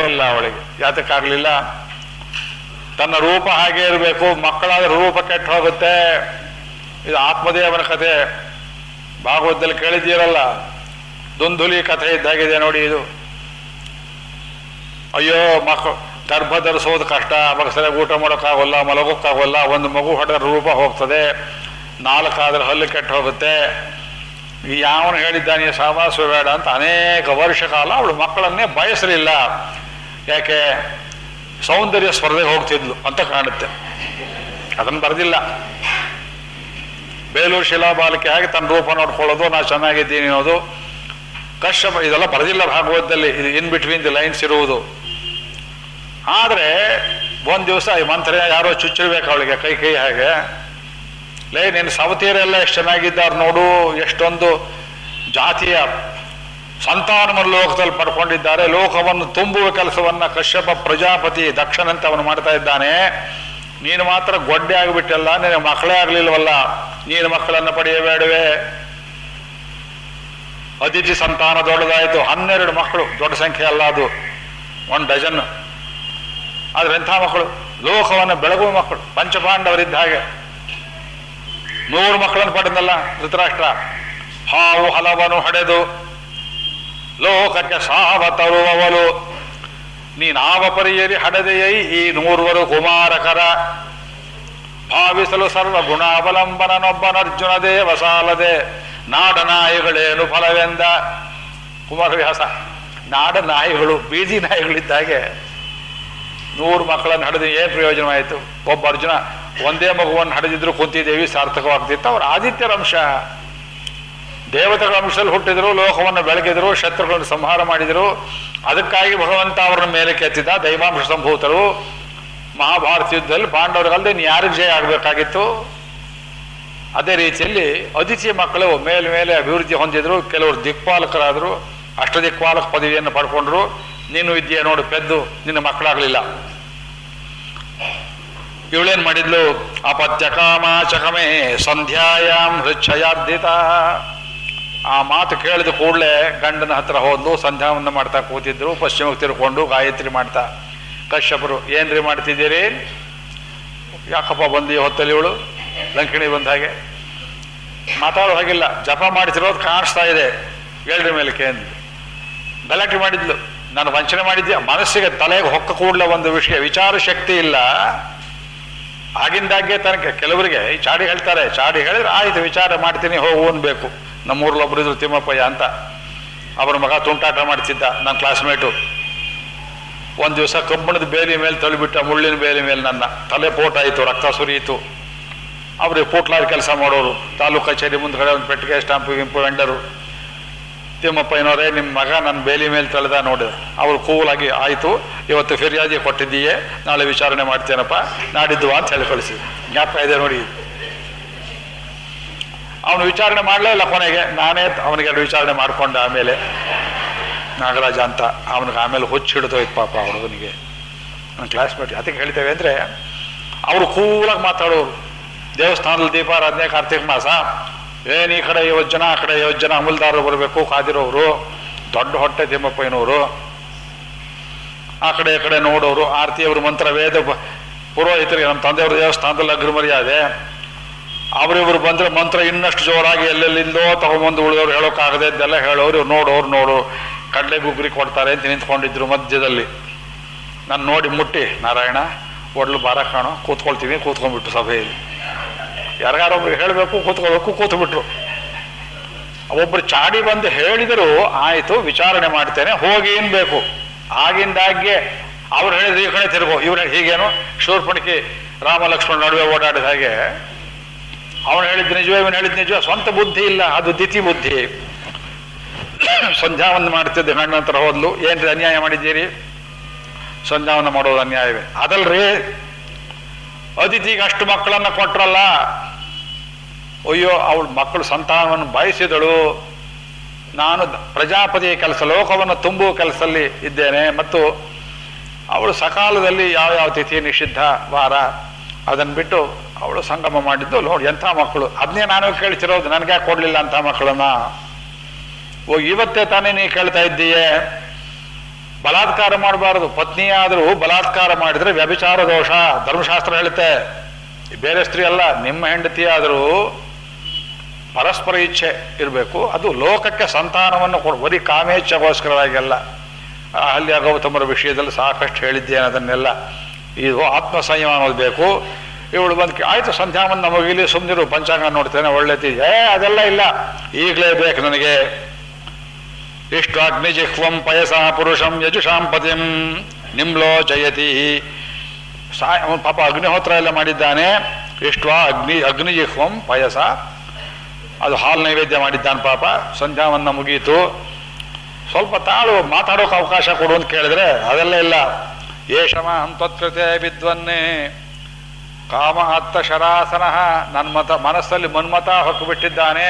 ಇಲ್ಲ ಅವಳಿಗೆ. ಯಾತಕ್ಕಾಗಲಿಲ್ಲ? ತನ್ನ ರೂಪ ಹಾಗೆ ಇರಬೇಕು. ಮಕ್ಕಳಾದ ರೂಪ ಕೆಟ್ಟು ಹೋಗುತ್ತೆ. ಇದು ಆತ್ಮದೇವನ ಕಥೆ ಭಾಗವತದಲ್ಲಿ ಕೇಳಿದ್ದೀರಲ್ಲ? ದುಂದುಲಿ ಕಥೆ ಇದ್ದಾಗಿದೆ ನೋಡಿ ಇದು. ಅಯ್ಯೋ, ಮಕ್ಕ, ಗರ್ಭ ಧರಿಸೋದು ಕಷ್ಟ. ಅವಾಗ ಸರಿಯಾಗಿ ಊಟ ಮಾಡೋಕ್ಕಾಗೋಲ್ಲ, ಮಲಗೋಕ್ಕಾಗೋಲ್ಲ. ಒಂದು ಮಗು ಹೊಡೆದ ರೂಪ ಹೋಗ್ತದೆ. ನಾಲ್ಕಾದ್ರೆ ಹಲ್ಲು ಕೆಟ್ಟು ಹೋಗುತ್ತೆ. ಯಾವನು ಹೇಳಿದ್ದಾನೆ ಸಹವಾಸ ಬೇಡ ಅಂತ ಅನೇಕ ವರ್ಷ ಕಾಲ ಅವಳು ಮಕ್ಕಳನ್ನೇ ಬಯಸಲಿಲ್ಲ. ಯಾಕೆ? ಸೌಂದರ್ಯ ಸ್ಪರ್ಧೆಗೆ ಹೋಗ್ತಿದ್ಲು ಅಂತ ಕಾಣುತ್ತೆ. ಅದನ್ನು ಬರೆದಿಲ್ಲ. ಬೇಲೂರು ಶಿಲಾಬಾಲಕಿ ಆಗಿ ತನ್ನ ರೂಪ ನೋಡ್ಕೊಳ್ಳೋದು, ನಾ ಚೆನ್ನಾಗಿದ್ದೀನಿ ಅನ್ನೋದು ಕಷ್ಟ ಇದೆಲ್ಲ ಬರೆದಿಲ್ಲ ಭಾಗವತದಲ್ಲಿ. ಇದು ಇನ್ ಬಿಟ್ವೀನ್ ದಿ ಲೈನ್ಸ್ ಇರುವುದು. ಆದರೆ, ಒಂದು ದಿವಸ ಈ ಮಂತ್ರ ಯಾರೋ ಚುಚ್ಚಿರ್ಬೇಕು ಅವಳಿಗೆ, ಕೈ ಕೈ ಹಾಗೆ. ಲೇ ನಿನ್ನ ಸವತಿಯರೆಲ್ಲ ಎಷ್ಟು ಚೆನ್ನಾಗಿದ್ದಾರೆ ನೋಡು, ಎಷ್ಟೊಂದು ಜಾತಿಯ ಸಂತಾನವನ್ನು ಲೋಕದಲ್ಲಿ ಪಡ್ಕೊಂಡಿದ್ದಾರೆ, ಲೋಕವನ್ನು ತುಂಬುವ ಕೆಲಸವನ್ನ ಕಶ್ಯಪ ಪ್ರಜಾಪತಿ ದಕ್ಷನಂತೆ ಅವನು ಮಾಡ್ತಾ ಇದ್ದಾನೆ. ನೀನು ಮಾತ್ರ ಗೊಡ್ಡೆ ಆಗಿಬಿಟ್ಟಲ್ಲ ನಿನಗೆ ಮಕ್ಕಳೇ ಆಗಲಿಲ್ವಲ್ಲ, ನೀನು ಮಕ್ಕಳನ್ನು ಪಡೆಯಬೇಡವೇ. ಅತಿಥಿ ಸಂತಾನ ದೊಡ್ಡದಾಯಿತು, ಹನ್ನೆರಡು ಮಕ್ಕಳು, ದೊಡ್ಡ ಸಂಖ್ಯೆ ಅಲ್ಲ ಅದು, ಒಂದು ಡಜನ್. ಆದರೆ ಎಂಥ ಮಕ್ಕಳು? ಲೋಕವನ್ನು ಬೆಳಗುವ ಮಕ್ಕಳು, ಪಂಚಪಾಂಡವರಿದ್ದ ಹಾಗೆ. ನೂರು ಮಕ್ಕಳನ್ನು ಪಡೆದಲ್ಲ ಧೃತರಾಷ್ಟ್ರ. ಹಾವು ಹಲವನ್ನು ಹಡೆದು ಲೋಕಕ್ಕೆ ಸಾವ ನೀ ನೀನಾವ ಪರಿಯರಿ ಹಡದೆಯೈ ಈ ನೂರ್ವರು ಕುಮಾರಕರ. ಭಾವಿಸಲು ಸರ್ವ ಗುಣಾವಲಂಬನನೊಬ್ಬನರ್ಜುನ ದೇವ ಸಾಲದೆ. ನಾಡನಾಯಿಗಳೇನು ಫಲವೆಂದ? ಕುಮಾರವ್ಯಾಸ ನಾಡ ನಾಯಿಗಳು ಬೀದಿ ನಾಯಿಗಳಿದ್ದಾಗೆ. ನೂರು ಮಕ್ಕಳನ್ನು ಹಡೆದು ಏನು ಪ್ರಯೋಜನವಾಯಿತು? ಒಬ್ಬ ಅರ್ಜುನ, ಒಂದೇ ಮಗುವನ್ನು ಹಡೆದಿದ್ರು ಕುಂತಿದ್ದೇವಿ, ಸಾರ್ಥಕವಾಗ್ತಿತ್ತು. ಅವ್ರ ಆದಿತ್ಯರ ಅಂಶ ದೇವತೆಗಳ ಅಂಶದಲ್ಲಿ ಹುಟ್ಟಿದ್ರು, ಲೋಕವನ್ನು ಬೆಳಗಿದ್ರು, ಶತ್ರುಗಳನ್ನು ಸಂಹಾರ ಮಾಡಿದರು. ಅದಕ್ಕಾಗಿ ಭಗವಂತ ಅವರನ್ನ ಮೇಲೆ ಕೆತ್ತಿದ್ದ ದೈವಾಂಶ ಸಂಭೂತರು. ಮಹಾಭಾರತ ಯುದ್ಧದಲ್ಲಿ ಪಾಂಡವರಿಗಲ್ಲದೆ ಇನ್ನು ಯಾರಿಗೆ ಜಯ ಆಗಬೇಕಾಗಿತ್ತು? ಅದೇ ರೀತಿಯಲ್ಲಿ ಅದಿತಿಯ ಮಕ್ಕಳು ಮೇಲೆ ಮೇಲೆ ಅಭಿವೃದ್ಧಿ ಹೊಂದಿದ್ರು. ಕೆಲವರು ದಿಕ್ಪಾಲಕರಾದರು. ಅಷ್ಟದಿಕ್ಪಾಲಕ ಪದವಿಯನ್ನು ಪಡ್ಕೊಂಡ್ರು. ನೀನು ವಿದ್ಯೆ ನೋಡು, ಪೆದ್ದು, ನಿನ್ನ ಮಕ್ಕಳಾಗಲಿಲ್ಲ. ಇವಳೇನು ಮಾಡಿದ್ಲು? ಅಪತ್ಯ ಕಾಮ ಚಕಮೇ ಸಂಧ್ಯಾಯಾಮ್ ಹೃಚ್ಛಯಾರ್ಧಿತ. ಆ ಮಾತು ಕೇಳಿದ ಕೂಡಲೇ ಗಂಡನ ಹತ್ರ ಹೋದ್ಲು ಸಂಧ್ಯಾವನ್ನ ಮಾಡ್ತಾ ಕೂತಿದ್ರು, ಪಶ್ಚಿಮಕ್ಕೆ ತಿರ್ಕೊಂಡು ಗಾಯತ್ರಿ ಮಾಡ್ತಾ. ಕಶ್ಯಪರು, ಏನ್ರಿ ಮಾಡ್ತಿದ್ದೀರಿ? ಯಾಕಪ್ಪ ಬಂದು ಹೊತ್ತಲ್ಲಿ ಇವಳು? ಲಂಕಿಣಿ ಬಂದ ಹಾಗೆ. ಮಾತಾಡೋ ಹಾಗಿಲ್ಲ. ಜಪ ಮಾಡ್ತಿರೋದು ಕಾಣಿಸ್ತಾ ಇದೆ. ಹೇಳ್ರಿ ಮೇಲೆ ಕೇಂದ್ರ ಗಲಾಟೆ ಮಾಡಿದ್ಲು. ನಾನು ವಂಚನೆ ಮಾಡಿದ್ದೆ ಮನಸ್ಸಿಗೆ ತಲೆಗೆ ಹೊಕ್ಕ ಕೂಡಲೇ ಒಂದು ವಿಷಯ, ವಿಚಾರ ಶಕ್ತಿ ಇಲ್ಲ. ಆಗಿಂದಾಗೆ ತನಕ ಕೆಲವರಿಗೆ ಚಾಡಿ ಹೇಳ್ತಾರೆ, ಚಾಡಿ ಹೇಳಿದ್ರೆ ಆಯ್ತು, ವಿಚಾರ ಮಾಡ್ತೀನಿ, ಹೋಗು ಅನ್ಬೇಕು. ನಮ್ಮೂರಲ್ಲಿ ಒಬ್ಬರು ಇದ್ರು, ತಿಮ್ಮಪ್ಪಯ್ಯ ಅಂತ. ಅವರ ಮಗ ತುಂಟಾಟ ಮಾಡ್ತಿದ್ದ ನನ್ನ ಕ್ಲಾಸ್ಮೇಟು ಒಂದು ದಿವಸ ಕಬ್ಬಣದ ಬೇಲಿ ಮೇಲೆ ತಳ್ಳಿಬಿಟ್ಟ ಮುಳ್ಳಿನ ಬೇಲಿ ಮೇಲೆ ನನ್ನ. ತಲೆ ಪೋಟಾಯಿತು ರಕ್ತ ಸುರಿಯಿತು ಅವ್ರಿಗೆ ಪೋಟ್ಲಾರ್ ಕೆಲಸ ಮಾಡೋರು. ತಾಲೂಕು ಕಚೇರಿ ಮುಂದ್ಗಡೆ ಒಂದು ಪೆಟ್ಟಿಗೆ ಸ್ಟಾಂಪು, ಗಿಂಪು, ವೆಂಡರು. ತಿಮ್ಮಪ್ಪಯ್ಯನವರೇ ನಿಮ್ಮ ಮಗ ನನ್ನ ಬೇಲಿ ಮೇಲೆ ತಳೆದ ನೋಡಿದ ಅವರು ಕೂಲಾಗಿ, ಆಯಿತು, ಇವತ್ತು ಫಿರ್ಯಾದಿ ಕೊಟ್ಟಿದ್ದೀಯೇ, ನಾಳೆ ವಿಚಾರಣೆ ಮಾಡ್ತೇನಪ್ಪ, ನಾಡಿದ್ದು ಅಂತ ಹೇಳಿ ಕಳಿಸಿ ಜ್ಞಾಪಕ ಇದೆ ನೋಡಿ. ಅವನು ವಿಚಾರಣೆ ಮಾಡಲೇ ಇಲ್ಲ ಕೊನೆಗೆ. ನಾನೇ ಅವನಿಗೆ ವಿಚಾರಣೆ ಮಾಡ್ಕೊಂಡ ಆಮೇಲೆ. ನಾಗರಾಜ ಅಂತ ಅವನಿಗೆ ಆಮೇಲೆ ಹುಚ್ಚು ಹಿಡಿದೋಯ್ತು ಪಾಪ ಆ ಹುಡುಗನಿಗೆ. ನನ್ನ ಕ್ಲಾಸ್ಮೇಟ್ ಅದಕ್ಕೆ ಹೇಳ್ತೇವೆ ಅಂದರೆ, ಅವರು ಕೂಲಾಗಿ ಮಾತಾಡೋರು. ದೇವಸ್ಥಾನದಲ್ಲಿ ದೀಪಾರಾಧನೆ, ಕಾರ್ತಿಕ ಮಾಸ. ಏನು ಈ ಕಡೆ ಐವತ್ತು ಜನ ಆ ಕಡೆ ಐವತ್ತು ಜನ ಅಮಲ್ದಾರರು ಬರಬೇಕು, ಕಾದಿರೋರು, ದೊಡ್ಡ ಹೊಟ್ಟೆ ತಿಮ್ಮಪ್ಪಯ್ಯನವರು ಆ ಕಡೆ ಈ ಕಡೆ ನೋಡೋರು, ಆರತಿಯವರು ಮಂತ್ರ ವೇದ ಪುರೋಹಿತರಿಗೆ ನಮ್ಮ ತಂದೆಯವ್ರ ದೇವಸ್ಥಾನದಲ್ಲಿ ಅಗ್ರ ಮರ್ಯಾದೆ ಅವರಿವರು ಬಂದರೆ ಮಂತ್ರ ಇನ್ನಷ್ಟು ಜೋರಾಗಿ ಎಲ್ಲೆಲ್ಲಿಂದೋ ತಗೊಂಬಂದು ಉಳಿದವ್ರು ಹೇಳೋಕ್ಕಾಗದೆ ಇದೆಲ್ಲ ಹೇಳೋರು ಇವ್ರು ನೋಡೋರು, ನೋಡು. ಕಡಲೆ ಗುಗ್ರಿ ಕೊಡ್ತಾರೆ ಅಂತ ನಿಂತ್ಕೊಂಡಿದ್ರು ಮಧ್ಯದಲ್ಲಿ. ನಾನು ನೋಡಿ ಮುಟ್ಟಿ, ನಾರಾಯಣ, ಒಡ್ಲು ಬಾರ ಕಾಣೋ. ಕೂತ್ಕೊಳ್ತೀವಿ, ಕೂತ್ಕೊಂಡ್ಬಿಟ್ಟು ಸಭೆಯಲ್ಲಿ. ಯಾರಿಗಾರೊಬ್ರು ಹೇಳಬೇಕು ಕೂತ್ಕೋಬೇಕು ಕೂತ್ಬಿಟ್ರು. ಒಬ್ರು ಚಾಡಿ ಬಂದು ಹೇಳಿದರು, ಆಯಿತು, ವಿಚಾರಣೆ ಮಾಡ್ತೇನೆ, ಹೋಗಿ ಏನು ಬೇಕು? ಆಗಿಂದಾಗ್ಗೆ ಅವ್ರು ಹೇಳಿದ್ರು, ಈ ಕಡೆ ತಿರುಗೋ. ಇವ್ರು ಹೀಗೇನು ಶೂರ್ಪಣಿಕೆ ರಾಮ ಲಕ್ಷ್ಮಣ ನಡುವೆ ಓಡಾಡಿದ ಹಾಗೆ ಅವನು ಹೇಳಿದ್ದು ನಿಜವೇ, ಇವನು ಹೇಳಿದ್ದು ನಿಜವೇ. ಸ್ವಂತ ಬುದ್ಧಿ ಇಲ್ಲ, ಅದು ದಿತಿ ಬುದ್ಧಿ. ಸಂಧ್ಯಾವನ್ನು ಮಾಡ್ತಿದ್ದೆ, ಹೆಣ್ಣು ಹತ್ರ ಹೋದ್ಲು. ಏನ್ರಿ ಅನ್ಯಾಯ ಮಾಡಿದ್ದೀರಿ? ಸಂಧ್ಯಾವನ್ನ ಮಾಡೋದು ಅನ್ಯಾಯವೇ? ಅದಲ್ರಿ. ಅತಿಥಿಗೆ ಅಷ್ಟು ಮಕ್ಕಳನ್ನ ಕೊಟ್ರಲ್ಲ. ಅಯ್ಯೋ, ಅವಳು ಮಕ್ಕಳು ಸಂತಾನವನ್ನು ಬಯಸಿದಳು. ನಾನು ಪ್ರಜಾಪತಿಯ ಕೆಲಸ, ಲೋಕವನ್ನು ತುಂಬುವ ಕೆಲಸದಲ್ಲಿ ಇದ್ದೇನೆ. ಮತ್ತು ಅವಳು ಸಕಾಲದಲ್ಲಿ ಯಾವ ಯಾವ ತಿಥಿ ನಿಷಿದ್ಧ, ವಾರ? ಅದನ್ನು ಬಿಟ್ಟು ಅವಳು ಸಂಗಮ ಮಾಡಿದ್ದು, ನೋಡಿ, ಎಂಥ ಮಕ್ಕಳು? ಅದನ್ನೇ ನಾನು ಕೇಳ್ತಿರೋದು, ನನಗೆ ಕೊಡಲಿಲ್ಲ ಅಂತ ಮಕ್ಕಳನ್ನ? ಓ, ಇವತ್ತೇ ತಾನೇ ನೀ ಕೇಳ್ತಾ ಇದ್ದೀಯೇ? ಬಲಾತ್ಕಾರ ಮಾಡಬಾರದು. ಪತ್ನಿಯಾದರೂ ಬಲಾತ್ಕಾರ ಮಾಡಿದರೆ ವ್ಯಭಿಚಾರ ದೋಷ. ಧರ್ಮಶಾಸ್ತ್ರ ಹೇಳುತ್ತೆ. ಬೇರೆ ಸ್ತ್ರೀ ಅಲ್ಲ, ನಿಮ್ಮ ಹೆಂಡತಿಯಾದರೂ ಪರಸ್ಪರ ಇಚ್ಛೆ ಇರಬೇಕು. ಅದು ಲೋಕಕ್ಕೆ ಸಂತಾನವನ್ನು ಕೊಡು. ಬರೀ ಕಾಮೇಚ್ಛೆಗೋಸ್ಕರವಾಗಿಲ್ಲ ಅಲ್ಲಿ. ಗೌತಮರ ವಿಷಯದಲ್ಲಿ ಸಾಕಷ್ಟು ಹೇಳಿದ್ದೇನೆ ಅದನ್ನೆಲ್ಲ. ಇದು ಆತ್ಮ ಸಂಯಮ ಅನ್ನೋದು ಬೇಕು ಇವಳು ಬಂದು ಆಯಿತು ಸಂಧ್ಯಾ ಬಂದು ಪಂಚಾಂಗ ನೋಡ್ತೇನೆ ಒಳ್ಳೆತಿ ಏ, ಅದೆಲ್ಲ ಇಲ್ಲ. ಈಗಲೇ ಬೇಕು ನನಗೆ. ಇಷ್ಟು ಅಗ್ನಿಜಿಹ್ವಂ ಪಯಸ ಪುರುಷಂ ಯಜುಷಾಂ ಪತಿಂ. ನಿಮ್ಲೋ ಜಯತಿ. ಸಾಯ ಪಾಪ ಅಗ್ನಿಹೋತ್ರ ಎಲ್ಲ ಮಾಡಿದ್ದಾನೆ. ಇಷ್ಟ ಅಗ್ನಿ, ಅಗ್ನಿಜಿಹ್ವಂ ಪಯಸ. ಅದು ಹಾಲು ನೈವೇದ್ಯ ಮಾಡಿದ್ದಾನೆ ಪಾಪ. ಸಂಧ್ಯಾವನ್ನ ಮುಗೀತು ಸ್ವಲ್ಪ ತಾಳು ಮಾತಾಡೋಕೆ ಅವಕಾಶ ಕೊಡು ಅಂತ ಕೇಳಿದ್ರೆ ಅದೆಲ್ಲ ಇಲ್ಲ. ಯೇಷಮ ತತ್ಕೃತೆ ವಿದ್ವನ್ನೇ ಕಾಮ ಅತ್ತ ಶರಾಸನ ನನ್ನ ಮತ ಮನಸ್ಸಲ್ಲಿ ಮನ್ಮತ ಹೊಕ್ಕುಬಿಟ್ಟಿದ್ದಾನೆ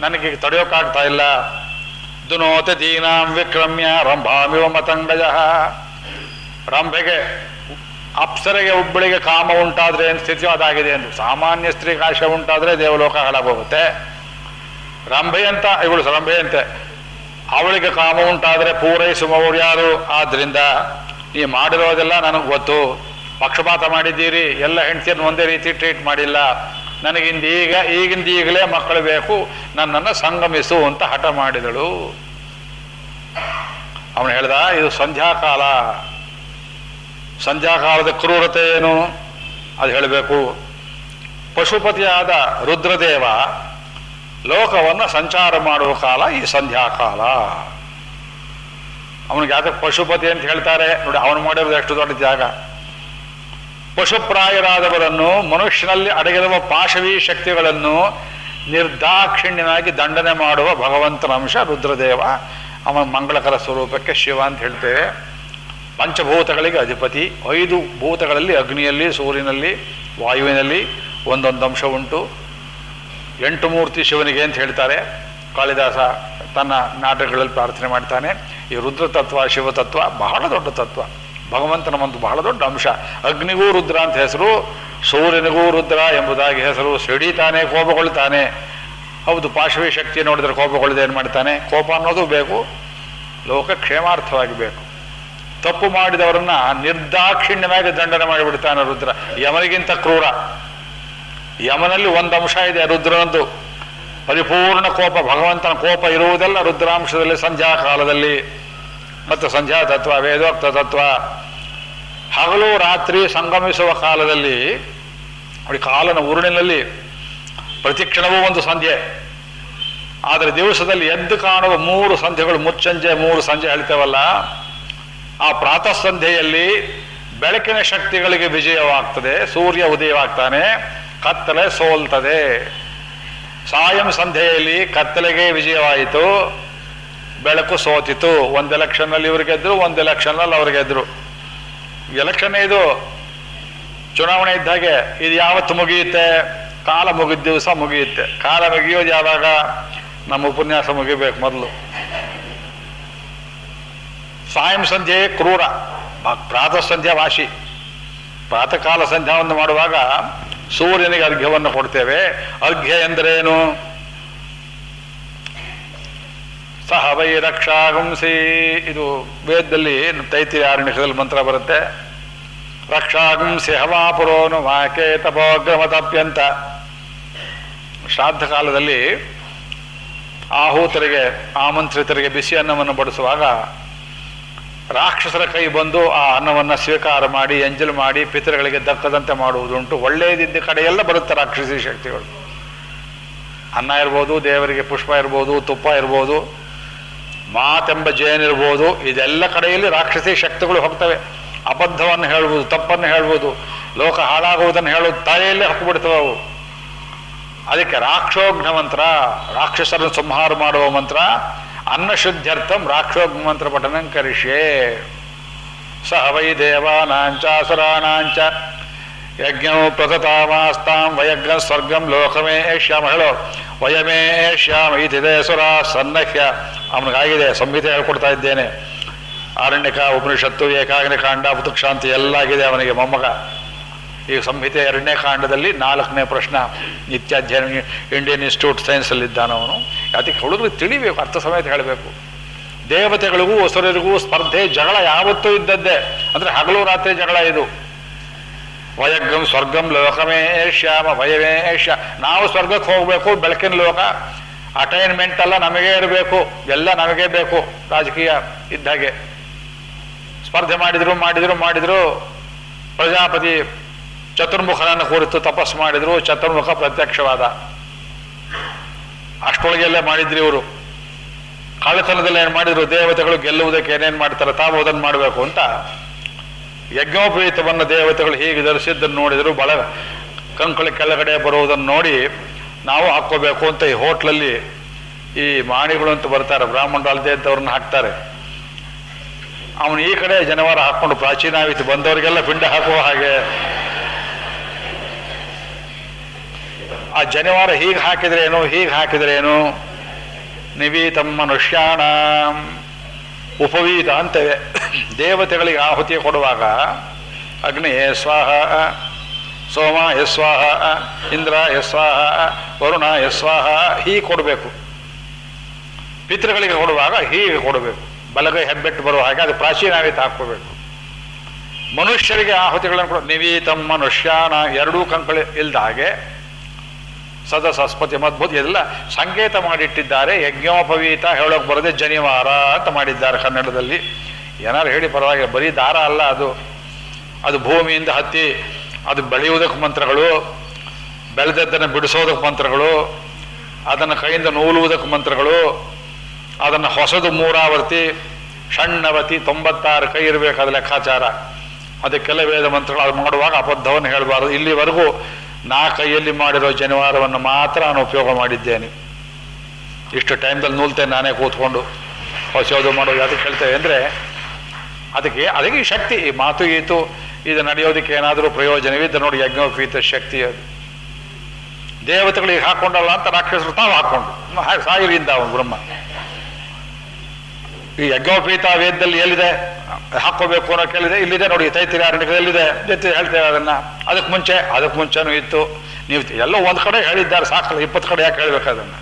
ನನಗೆ ತಡೆಯೋಕ್ಕಾಗ್ತಾ ಇಲ್ಲ। ದುನೋತೆ ದೀನಾಂ ವಿಕ್ರಮ್ಯ ರಂಭಾಮಿವ ಮತಂಗಜ। ರಂಭೆಗೆ ಅಪ್ಸರೆಗೆ ಒಬ್ಬಳಿಗೆ ಕಾಮ ಉಂಟಾದ್ರೆ ಏನು ಸ್ಥಿತಿ ಅದಾಗಿದೆ ಎಂದು ಸಾಮಾನ್ಯ ಸ್ತ್ರೀ ಕಾಶ ಉಂಟಾದ್ರೆ ದೇವಲೋಕ ಹಾಳಾಗೋಗುತ್ತೆ। ರಂಭೆಯಂತ, ಇವಳು ರಂಭೆಯಂತೆ, ಅವಳಿಗೆ ಕಾಮ ಉಂಟಾದ್ರೆ ಪೂರೈಸುವವರು ಯಾರು? ಆದ್ರಿಂದ ಈ ಮಾಡಿರೋದೆಲ್ಲ ನನಗೆ ಗೊತ್ತು. ಪಕ್ಷಪಾತ ಮಾಡಿದ್ದೀರಿ, ಎಲ್ಲ ಹೆಂಡತಿಯನ್ನು ಒಂದೇ ರೀತಿ ಟ್ರೀಟ್ ಮಾಡಿಲ್ಲ. ನನಗಿಂದ ಈಗ ಈಗಿಂದ ಈಗಲೇ ಮಕ್ಕಳು ಬೇಕು, ನನ್ನನ್ನು ಸಂಗಮಿಸು ಅಂತ ಹಠ ಮಾಡಿದಳು. ಅವನು ಹೇಳ್ದ, ಇದು ಸಂಧ್ಯಾಕಾಲ ಸಂಧ್ಯಾಕಾಲದ ಕ್ರೂರತೆ ಏನು? ಅದು ಹೇಳಬೇಕು. ಪಶುಪತಿಯಾದ ರುದ್ರದೇವ ಲೋಕವನ್ನು ಸಂಚಾರ ಮಾಡುವ ಕಾಲ ಈ ಸಂಧ್ಯಾಕಾಲ ಅವನಿಗೆ ಯಾಕೆ ಪಶುಪತಿ ಅಂತ ಹೇಳ್ತಾರೆ. ನೋಡಿ, ಅವನು ಮಾಡಿರೋದು ಎಷ್ಟು ದೊಡ್ಡ ತ್ಯಾಗ ಪಶುಪ್ರಾಯರಾದವರನ್ನು ಮನುಷ್ಯನಲ್ಲಿ ಅಡಗಿರುವ ಪಾಶವಿ ಶಕ್ತಿಗಳನ್ನು ನಿರ್ದಾಕ್ಷಿಣ್ಯನಾಗಿ ದಂಡನೆ ಮಾಡುವ ಭಗವಂತನ ಅಂಶ ರುದ್ರದೇವ. ಅವನ ಮಂಗಳಕರ ಸ್ವರೂಪಕ್ಕೆ ಶಿವ ಅಂತ ಹೇಳ್ತೇವೆ. ಪಂಚಭೂತಗಳಿಗೆ ಅಧಿಪತಿ, ಐದು ಭೂತಗಳಲ್ಲಿ, ಅಗ್ನಿಯಲ್ಲಿ, ಸೂರ್ಯನಲ್ಲಿ, ವಾಯುವಿನಲ್ಲಿ ಒಂದೊಂದು ಅಂಶ ಉಂಟು. ಎಂಟು ಮೂರ್ತಿ ಶಿವನಿಗೆ ಅಂತ ಹೇಳ್ತಾರೆ. ಕಾಳಿದಾಸ ತನ್ನ ನಾಟಕಗಳಲ್ಲಿ ಪ್ರಾರ್ಥನೆ ಮಾಡ್ತಾನೆ. ಈ ರುದ್ರ ತತ್ವ ಶಿವತತ್ವ ಬಹಳ ದೊಡ್ಡ ತತ್ವ. ಭಗವಂತನ ಒಂದು ಬಹಳ ದೊಡ್ಡ ಅಂಶ. ಅಗ್ನಿಗೂ ರುದ್ರ ಅಂತ ಹೆಸರು, ಸೂರ್ಯನಿಗೂ ರುದ್ರ ಎಂಬುದಾಗಿ ಹೆಸರು ಸಿಡಿತಾನೆ ಕೋಪಗೊಳ್ತಾನೆ ಹೌದು ಪಾಶವಿ ಶಕ್ತಿ ನೋಡಿದ್ರೆ ಕೋಪಗೊಳ್ಳದೆ ಏನು ಮಾಡ್ತಾನೆ? ಕೋಪ ಅನ್ನೋದು ಬೇಕು. ಲೋಕ ಕ್ಷೇಮಾರ್ಥವಾಗಿ ಬೇಕು. ತಪ್ಪು ಮಾಡಿದವರನ್ನ ನಿರ್ದಾಕ್ಷಿಣ್ಯವಾಗಿ ದಂಡನೆ ಮಾಡಿಬಿಡ್ತಾನೆ ರುದ್ರ. ಯಮನಿಗಿಂತ ಕ್ರೂರ. ಯಮನಲ್ಲಿ ಒಂದು ಅಂಶ ಇದೆ, ರುದ್ರನದ್ದು. ಪರಿಪೂರ್ಣ ಕೋಪ, ಭಗವಂತನ ಕೋಪ ಇರುವುದೆಲ್ಲ ರುದ್ರಾಂಶದಲ್ಲಿ ಸಂಧ್ಯಾ ಕಾಲದಲ್ಲಿ. ಮತ್ತು ಸಂಧ್ಯಾ ತತ್ವ, ವೇದೋಕ್ತ ತತ್ವ. ಹಗಲು, ರಾತ್ರಿ ಸಂಗಮಿಸುವ ಕಾಲದಲ್ಲಿ, ನೋಡಿ ಕಾಲನ ಉರುಳಿನಲ್ಲಿ ಪ್ರತಿಕ್ಷಣವೂ ಒಂದು ಸಂಧ್ಯೆ. ಆದರೆ ದಿವಸದಲ್ಲಿ ಎದ್ದು ಕಾಣುವ ಮೂರು ಸಂಧ್ಯೆಗಳು, ಮುಚ್ಚಂಜೆ, ಮೂರು ಸಂಜೆ ಹೇಳ್ತೇವಲ್ಲ, ಆ ಪ್ರಾತಃ ಸಂಧ್ಯೆಯಲ್ಲಿ ಬೆಳಕಿನ ಶಕ್ತಿಗಳಿಗೆ ವಿಜಯವಾಗ್ತದೆ, ಸೂರ್ಯ ಉದಯವಾಗ್ತಾನೆ, ಕತ್ತಲೆ ಸೋಲ್ತದೆ. ಸಾಯಂ ಸಂಧೆಯಲ್ಲಿ ಕತ್ತಲೆಗೆ ವಿಜಯವಾಯಿತು, ಬೆಳಕು ಸೋತಿತು. ಒಂದು ಎಲೆಕ್ಷನ್ನಲ್ಲಿ ಇವ್ರು ಗೆದ್ರು, ಒಂದು ಎಲೆಕ್ಷನ್ನಲ್ಲಿ ಅವ್ರು ಎಲೆಕ್ಷನ್ ಇದು ಚುನಾವಣೆ ಇದ್ದಾಗೆ ಇದು ಯಾವತ್ತು ಮುಗಿಯುತ್ತೆ? ಕಾಲ ಮುಗಿದ ದಿವಸ ಮುಗಿಯುತ್ತೆ. ಕಾಲ ಮುಗಿಯೋದು ಯಾವಾಗ? ನಮ್ಮ ಉಪನ್ಯಾಸ ಮುಗಿಬೇಕು ಮೊದಲು. ಸಾಯಂ ಸಂಧ್ಯೆ ಕ್ರೂರ ಪ್ರಾತಃ ಸಂಧ್ಯಾ ವಾಶಿ ಪ್ರಾತಃ ಕಾಲ ಸಂಧ್ಯಾವನ್ನು ಮಾಡುವಾಗ ಸೂರ್ಯನಿಗೆ ಅರ್ಘ್ಯವನ್ನು ಕೊಡ್ತೇವೆ. ಅರ್ಘ್ಯ ಎಂದರೇನು? ಸಹ ವೈ ರಕ್ಷಾಗುಂಸಿ. ಇದು ವೇದದಲ್ಲಿ ತೈತಿ ಆರಣ್ಯದಲ್ಲಿ ಮಂತ್ರ ಬರುತ್ತೆ. ರಕ್ಷಾಗುಂಸಿ ಹವಾಪುರೋನು ವಾಕೆ ತಪೋಗ್ರಮತಪ್ಯಂತ ಶ್ರಾದ್ದ ಕಾಲದಲ್ಲಿ ಆಹೂತರಿಗೆ, ಆಮಂತ್ರಿತರಿಗೆ ಬಿಸಿ ಅನ್ನವನ್ನು ಬಡಿಸುವಾಗ ರಾಕ್ಷಸರ ಕೈ ಬಂದು ಆ ಅನ್ನವನ್ನು ಸ್ವೀಕಾರ ಮಾಡಿ ಎಂಜಲು ಮಾಡಿ, ಪಿತೃಗಳಿಗೆ ದಕ್ಕದಂತೆ ಮಾಡುವುದುಂಟು. ಒಳ್ಳೆಯದಿದ್ದ ಕಡೆಯೆಲ್ಲ ಬರುತ್ತೆ ರಾಕ್ಷಸಿ ಶಕ್ತಿಗಳು. ಅನ್ನ ಇರ್ಬೋದು, ದೇವರಿಗೆ ಪುಷ್ಪ ಇರ್ಬೋದು, ತುಪ್ಪ ಇರ್ಬೋದು, ಮಾತೆಂಬ ಜೇನಿರ್ಬೋದು ಇದೆಲ್ಲ ಕಡೆಯಲ್ಲಿ ರಾಕ್ಷಸಿ ಶಕ್ತಿಗಳು ಹೋಗ್ತವೆ. ಅಬದ್ಧವನ್ನು ಹೇಳ್ಬೋದು, ತಪ್ಪನ್ನು ಹೇಳ್ಬೋದು, ಲೋಕ ಹಾಳಾಗುವುದನ್ನು ಹೇಳೋದು ತಲೆಯಲ್ಲೇ ಹಾಕಿಬಿಡ್ತವೆ ಅವು. ಅದಕ್ಕೆ ರಾಕ್ಷೋಘ್ನ ಮಂತ್ರ, ರಾಕ್ಷಸರನ್ನು ಸಂಹಾರ ಮಾಡುವ ಮಂತ್ರ ಅನ್ನಶುದ್ಧ್ಯರ್ಥಂ ರಾಕ್ಷೋಗ್ಮಂತ್ರ ಪಠನಂ ಕರಿಷ್ಯೆ. ಸಹ ವೈ ದೇವಾನಾಂಚಾಸುರಾಣಾಂಚ ಯಜ್ಞಂ ಪ್ರತತಾಮಾಸ್ತಾಂ ವಯಜ್ಞ ಸ್ವರ್ಗಂ ಲೋಕಮೇ ಏಷ್ಯಾಮ ಹೇಳೋ ವಯಮೇ ಏಷ್ಯಾಮ ಇತಿದೆ ಸುರ ಸನ್ನಹ್ಯ. ಅವನಿಗಾಗಿದೆ ಸಂಹಿತೆ ಹೇಳ್ಕೊಡ್ತಾ ಇದ್ದೇನೆ. ಆರಣ್ಯಕ ಉಪನಿಷತ್ತು ಏಕಾಗ್ನಿಕಾಂಡ ಪುತುಕ್ಷಾಂತಿ ಎಲ್ಲ ಆಗಿದೆ ಅವನಿಗೆ ಮೊಮ್ಮಗ. ಈ ಸಂಹಿತೆ ಎರಡನೇ ಕಾಂಡದಲ್ಲಿ ನಾಲ್ಕನೇ ಪ್ರಶ್ನ ನಿತ್ಯಾಧ್ಯಯನ ಇಂಡಿಯನ್ ಇನ್ಸ್ಟಿಟ್ಯೂಟ್ ಸೈನ್ಸಲ್ಲಿದ್ದಾನ ಅವನು. ಅದಕ್ಕೆ ಹುಡುಗರು ತಿಳಿಬೇಕು, ಅರ್ಥ ಸಮೇತ ಹೇಳಬೇಕು. ದೇವತೆಗಳಿಗೂ ಹೊಸರಿಗೂ ಸ್ಪರ್ಧೆ, ಜಗಳ ಯಾವತ್ತೂ ಇದ್ದದ್ದೇ. ಅಂದ್ರೆ ಹಗಲು ರಾತ್ರಿ ಜಗಳ ಇದು. ವಯಗ್ಗಂ ಸ್ವರ್ಗಂ ಲೋಕಮೇ ಶ್ಯಾಮ ಭಯವೇ ಏಷ್ಯಾ ನಾವು ಸ್ವರ್ಗಕ್ಕೆ ಹೋಗಬೇಕು, ಬೆಳಕಿನ ಲೋಕ. ಅಟೈನ್ಮೆಂಟ್ ಎಲ್ಲ ನಮಗೇ ಇರಬೇಕು, ಎಲ್ಲ ನಮಗೇ ಬೇಕು, ರಾಜಕೀಯ ಇದ್ದಾಗೆ. ಸ್ಪರ್ಧೆ ಮಾಡಿದ್ರು ಮಾಡಿದ್ರು ಮಾಡಿದ್ರು. ಪ್ರಜಾಪತಿ ಚತುರ್ಮುಖನನ್ನು ಕುರಿತು ತಪಸ್ಸು ಮಾಡಿದ್ರು, ಚತುರ್ಮುಖ ಪ್ರತ್ಯಕ್ಷವಾದ. ಅಷ್ಟೊಳಗೆಲ್ಲ ಮಾಡಿದ್ರಿ ಇವರು. ಕಾಳಿತನದಲ್ಲಿ ಏನು ಮಾಡಿದ್ರು, ದೇವತೆಗಳು ಗೆಲ್ಲುವುದಕ್ಕೆ ಏನೇನು ಮಾಡ್ತಾರೆ, ತಾವು ಅದನ್ನು ಮಾಡಬೇಕು ಅಂತ. ಯಜ್ಞೋಪೀತವನ್ನು ದೇವತೆಗಳು ಹೀಗೆ ಧರಿಸಿದ್ದನ್ನು ನೋಡಿದ್ರು ಬಳ ಕಂಕಳ ಕೆಳಗಡೆ ಬರುವುದನ್ನು ನೋಡಿ, ನಾವು ಹಾಕ್ಕೋಬೇಕು ಅಂತ ಈ ಹೋಟ್ಲಲ್ಲಿ ಈ ಮಾಣಿಗಳು ಅಂತ ಬರ್ತಾರೆ, ಬ್ರಾಹ್ಮಣರು ಅಲ್ಲದೆ ಅಂತವ್ರನ್ನ ಹಾಕ್ತಾರೆ. ಅವನು ಈ ಕಡೆ ಜನವಾರ ಹಾಕೊಂಡು ಪ್ರಾಚೀನಾವಿತು ಬಂದವರಿಗೆಲ್ಲ ಪಿಂಡ ಹಾಕುವ ಹಾಗೆ ಆ ಜನಿವಾರ ಹೀಗೆ ಹಾಕಿದ್ರೇನು ಹೀಗೆ ಹಾಕಿದ್ರೇನು? ನಿವೀತಂ ಮನುಷ್ಯಾಣ ಉಪವೀತ ಅಂತೇವೆ. ದೇವತೆಗಳಿಗೆ ಆಹುತಿ ಕೊಡುವಾಗ ಅಗ್ನಿ ಸ್ವಾಹ, ಸೋಮ ಯಸ್ವಾಹ ಇಂದ್ರ ಯಸ್ವಾಹ ವರುಣ ಯಸ್ವಾಹ ಹೀಗೆ ಕೊಡಬೇಕು. ಪಿತೃಗಳಿಗೆ ಕೊಡುವಾಗ ಹೀಗೆ ಕೊಡಬೇಕು. ಬಲಗೈ ಹೆಬ್ಬೆಟ್ಟು ಬರುವ ಹಾಗೆ ಅದು ಪ್ರಾಚೀನಾವಿತ ಹಾಕ್ಕೋಬೇಕು. ಮನುಷ್ಯರಿಗೆ ಆಹುತಿಗಳನ್ನು ಕೊಡ, ನಿವೀತಂ ಮನುಷ್ಯಾನ ಎರಡೂ ಕಂಕಳಿ ಇಲ್ದ ಹಾಗೆ ಸದಸಸ್ಪತಿ ಮದ್ಭುತ ಎಲ್ಲ ಸಂಕೇತ ಮಾಡಿಟ್ಟಿದ್ದಾರೆ. ಯಜ್ಞೋಪವೀತ ಹೇಳೋಕೆ ಬರದೆ ಜನಿವಾರ ಅಂತ ಮಾಡಿದ್ದಾರೆ ಕನ್ನಡದಲ್ಲಿ. ಏನಾರು ಹೇಳಿ ಪರವಾಗಿಲ್ಲ. ಬರೀ ದಾರ ಅಲ್ಲ ಅದು. ಅದು ಭೂಮಿಯಿಂದ ಹತ್ತಿ ಅದು ಬೆಳೆಯುವುದಕ್ಕೆ ಮಂತ್ರಗಳು, ಬೆಳೆದದ್ದನ್ನು ಬಿಡಿಸೋದಕ್ಕೆ ಮಂತ್ರಗಳು, ಅದನ್ನು ಕೈಯಿಂದ ನೂಲುವುದಕ್ಕೆ ಮಂತ್ರಗಳು, ಅದನ್ನು ಹೊಸದು ಮೂರಾವರ್ತಿ ಸಣ್ಣವತಿ ತೊಂಬತ್ತಾರು ಕೈ ಇರಬೇಕಾದ ಲೆಕ್ಕಾಚಾರ. ಅದಕ್ಕೆಲ್ಲ ವೇದ ಮಂತ್ರಗಳು ಅದು ಮಾಡುವಾಗ ಅಬದ್ಧವನ್ನು ಹೇಳಬಾರ್ದು. ಇಲ್ಲಿವರೆಗೂ ನಾ ಕೈಯಲ್ಲಿ ಮಾಡಿರೋ ಜನಿವಾರವನ್ನು ಮಾತ್ರ ನಾನು ಉಪಯೋಗ ಮಾಡಿದ್ದೇನೆ. ಇಷ್ಟು ಟೈಮ್ದಲ್ಲಿ ನೂಲ್ತೇನೆ ನಾನೇ ಕೂತ್ಕೊಂಡು ಹೊಸದು ಮಾಡೋದು. ಅದಕ್ಕೆ ಹೇಳ್ತೇವೆ ಅಂದರೆ ಅದಕ್ಕೆ ಅದಕ್ಕೆ ಶಕ್ತಿ, ಈ ಮಾತು ಈತು, ಇದು ನಡೆಯೋದಕ್ಕೆ ಏನಾದರೂ ಪ್ರಯೋಜನವಿದ್ದು ನೋಡಿ ಯಜ್ಞೋಪೀತ ಶಕ್ತಿ ಅದು. ದೇವತೆಗಳಿಗೆ ಹಾಕೊಂಡಲ್ಲ ಅಂತ ರಾಕ್ಷಸರು ತಾವು ಹಾಕೊಂಡು ಸಾಯಿಲಿಂದ ಅವನು ಬ್ರಹ್ಮ. ಈ ಯಜ್ಞೋಪೀತ ವೇದದಲ್ಲಿ ಎಲ್ಲಿದೆ? ಹಾಕೋಬೇಕು ಅನ್ನೋ ಕೇಳಿದೆ ಇಲ್ಲಿದೆ ನೋಡಿ ತೈತಿರಾರಣ್ಯದಲ್ಲಿ ಜೊತೆ ಹೇಳ್ತೇವೆ ಅದನ್ನ. ಅದಕ್ಕೆ ಮುಂಚೆ ಅದಕ್ಕೆ ಮುಂಚೆನೂ ಇತ್ತು. ನೀವು ಎಲ್ಲೋ ಒಂದು ಕಡೆ ಹೇಳಿದ್ದಾರೆ, ಸಾಕಲ್ಲ, ಇಪ್ಪತ್ತು ಕಡೆ ಯಾಕೆ ಹೇಳ್ಬೇಕು ಅದನ್ನ?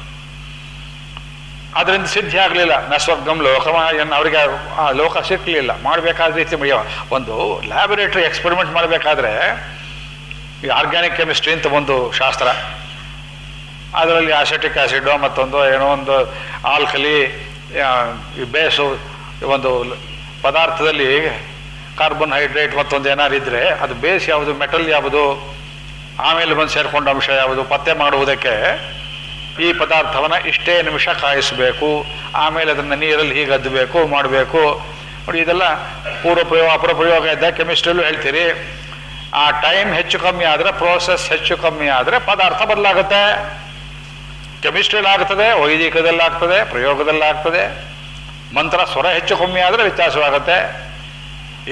ಅದರಿಂದ ಸಿದ್ಧಿ ಆಗಲಿಲ್ಲ. ನಸ್ವರ್ಗಂ ಲೋಕಮಾಯನ್ ಅವರಿಗೆ ಆ ಲೋಕ ಸಿಕ್ಕಲಿಲ್ಲ ಮಾಡಬೇಕಾದ ರೀತಿ ಒಂದು ಲ್ಯಾಬೊರೇಟ್ರಿ ಎಕ್ಸ್ಪೆರಿಮೆಂಟ್ ಮಾಡಬೇಕಾದ್ರೆ ಈ ಆರ್ಗ್ಯಾನಿಕ್ ಕೆಮಿಸ್ಟ್ರಿ ಅಂತ ಒಂದು ಶಾಸ್ತ್ರ. ಅದರಲ್ಲಿ ಆಸೆಟಿಕ್ ಆ್ಯಸಿಡು ಮತ್ತೊಂದು ಏನೋ ಒಂದು ಆಲ್ಕಲಿ ಬೇಸು, ಒಂದು ಪದಾರ್ಥದಲ್ಲಿ ಕಾರ್ಬನ್ ಹೈಡ್ರೇಟ್ ಮತ್ತೊಂದು ಏನಾದ್ರು ಇದ್ರೆ ಅದು ಬೇಸ್ ಯಾವುದು, ಮೆಟಲ್ ಯಾವುದು, ಆಮೇಲೆ ಬಂದು ಸೇರ್ಕೊಂಡ ಅಂಶ ಯಾವುದು, ಪತ್ತೆ ಮಾಡುವುದಕ್ಕೆ ಈ ಪದಾರ್ಥವನ್ನು ಇಷ್ಟೇ ನಿಮಿಷ ಕಾಯಿಸಬೇಕು, ಆಮೇಲೆ ಅದನ್ನು ನೀರಲ್ಲಿ ಹೀಗೆ ಅದ್ದಬೇಕು ಮಾಡಬೇಕು. ನೋಡಿ, ಇದೆಲ್ಲ ಪೂರ್ವ ಪ್ರಯೋಗ ಅಪರ ಪ್ರಯೋಗ ಇದ್ದ ಕೆಮಿಸ್ಟ್ರಿಯಲ್ಲೂ ಹೇಳ್ತೀರಿ. ಆ ಟೈಮ್ ಹೆಚ್ಚು ಕಮ್ಮಿ ಆದರೆ, ಪ್ರೋಸೆಸ್ ಹೆಚ್ಚು ಕಮ್ಮಿ ಆದರೆ ಪದಾರ್ಥ ಬದಲಾಗುತ್ತೆ. ಕೆಮಿಸ್ಟ್ರಿಯಲ್ಲಿ ವೈದಿಕದಲ್ಲಾಗ್ತದೆ, ಪ್ರಯೋಗದಲ್ಲಾಗ್ತದೆ. ಮಂತ್ರ ಸ್ವರ ಹೆಚ್ಚು ಕಮ್ಮಿ ಆದರೆ ವ್ಯತ್ಯಾಸವಾಗುತ್ತೆ.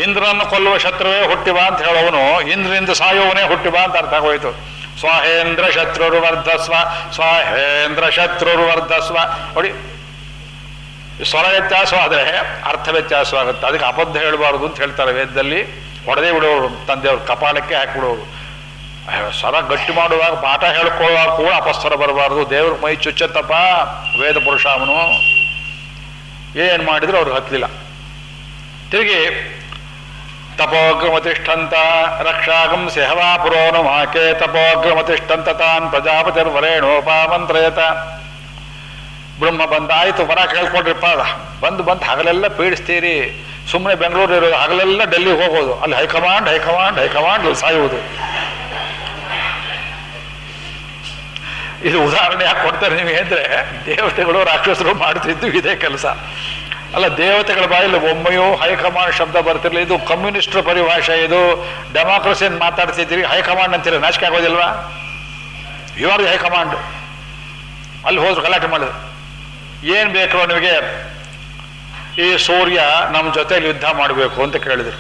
ಇಂದ್ರನನ್ನು ಕೊಲ್ಲುವ ಶತ್ರುವೇ ಹುಟ್ಟಿವ ಅಂತ ಹೇಳೋವನು. ಇಂದ್ರನಿಂದ ಸಾಯುವವನೇ ಹುಟ್ಟಿವ ಅಂತ ಅರ್ಥ ಆಗೋಯ್ತು. ಸ್ವಾಹೇಂದ್ರ ಶತ್ರುರು ವರ್ಧಸ್ವ, ಸ್ವಾಹೇಂದ್ರ ಶತ್ರುರು ವರ್ಧಸ್ವ. ನೋಡಿ, ಸ್ವರ ವ್ಯತ್ಯಾಸವಾದರೆ ಅರ್ಥ ವ್ಯತ್ಯಾಸವಾಗುತ್ತೆ. ಅದಕ್ಕೆ ಅಬದ್ಧ ಹೇಳಬಾರದು ಅಂತ ಹೇಳ್ತಾರೆ ವೇದದಲ್ಲಿ. ಹೊಡೆದೇ ಬಿಡೋರು ತಂದೆಯವರು, ಕಪಾಲಕ್ಕೆ ಹಾಕಿಬಿಡೋರು. ಸ್ವರ ಗಟ್ಟಿ ಮಾಡುವಾಗ ಪಾಠ ಹೇಳ್ಕೊಳ್ಳುವಾಗ ಕೂಡ ಅಪಸ್ವರ ಬರಬಾರ್ದು. ದೇವ್ರ ಮೈ ಚುಚ್ಚತ್ತಪ್ಪ, ವೇದ ಪುರುಷ ಅವನು. ಏನು ಮಾಡಿದ್ರು ಅವ್ರಿಗೆ ಹತ್ತಲಿಲ್ಲ ತಿರುಗಿ, ತಪೋಗ್ರಮತಿಷ್ಠಂತ ರಕ್ಷಾಗಂ ಸೆಹವಾಪುರೋನು ಮಾಕೆ ತಪೋಗ್ರಮತಿಷ್ಠಂತ ತಾನ್ ಪ್ರಜಾಪತಿರ್ವರೇಣೋಪಾಮಂತ್ರಯತ. ಬ್ರಹ್ಮ ಬಂದಾಯ್ತು, ವರ ಕೇಳ್ಕೊಡ್ರಿಪ್ಪ ಬಂದು ಬಂದು ಹಗಲೆಲ್ಲ ಪೀಡಿಸ್ತೀರಿ. ಸುಮ್ಮನೆ ಬೆಂಗಳೂರು ಇರೋದು, ಹಗಲೆಲ್ಲ ಡೆಲ್ಲಿಗೆ ಹೋಗೋದು. ಅಲ್ಲಿ ಹೈಕಮಾಂಡ್ ಹೈಕಮಾಂಡ್ ಹೈಕಮಾಂಡ್ ಸಾಯುವುದು. ಇದು ಉದಾಹರಣೆ ಯಾಕೆ ಕೊಡ್ತಾರೆ ನೀವು ಅಂದರೆ ದೇವತೆಗಳು ರಾಕ್ಷಸರು ಮಾಡ್ತಿದ್ದು ಇದೇ ಕೆಲಸ. ಅಲ್ಲ, ದೇವತೆಗಳ ಬಾಯಲ್ಲಿ ಒಮ್ಮೆಯೂ ಹೈಕಮಾಂಡ್ ಶಬ್ದ ಬರ್ತಿರಲಿಲ್ಲ ಇದು ಕಮ್ಯುನಿಸ್ಟರ್ ಪರಿಭಾಷೆ ಇದು. ಡೆಮಾಕ್ರಸಿ ಅಂತ ಮಾತಾಡ್ತಿದ್ದೀವಿ ಹೈಕಮಾಂಡ್ ಅಂತೀರಿ? ನಾಚಿಕೆ ಆಗೋದಿಲ್ವಾ? You are the high command. ಅಲ್ಲಿ ಹೋದ್ರು ಗಲಾಟೆ ಮಾಡಿದ್ರು. ಏನು ಬೇಕೋ ನಿಮಗೆ? ಈ ಸೂರ್ಯ ನಮ್ಮ ಜೊತೆಯಲ್ಲಿ ಯುದ್ಧ ಮಾಡಬೇಕು ಅಂತ ಕೇಳಿದ್ರು.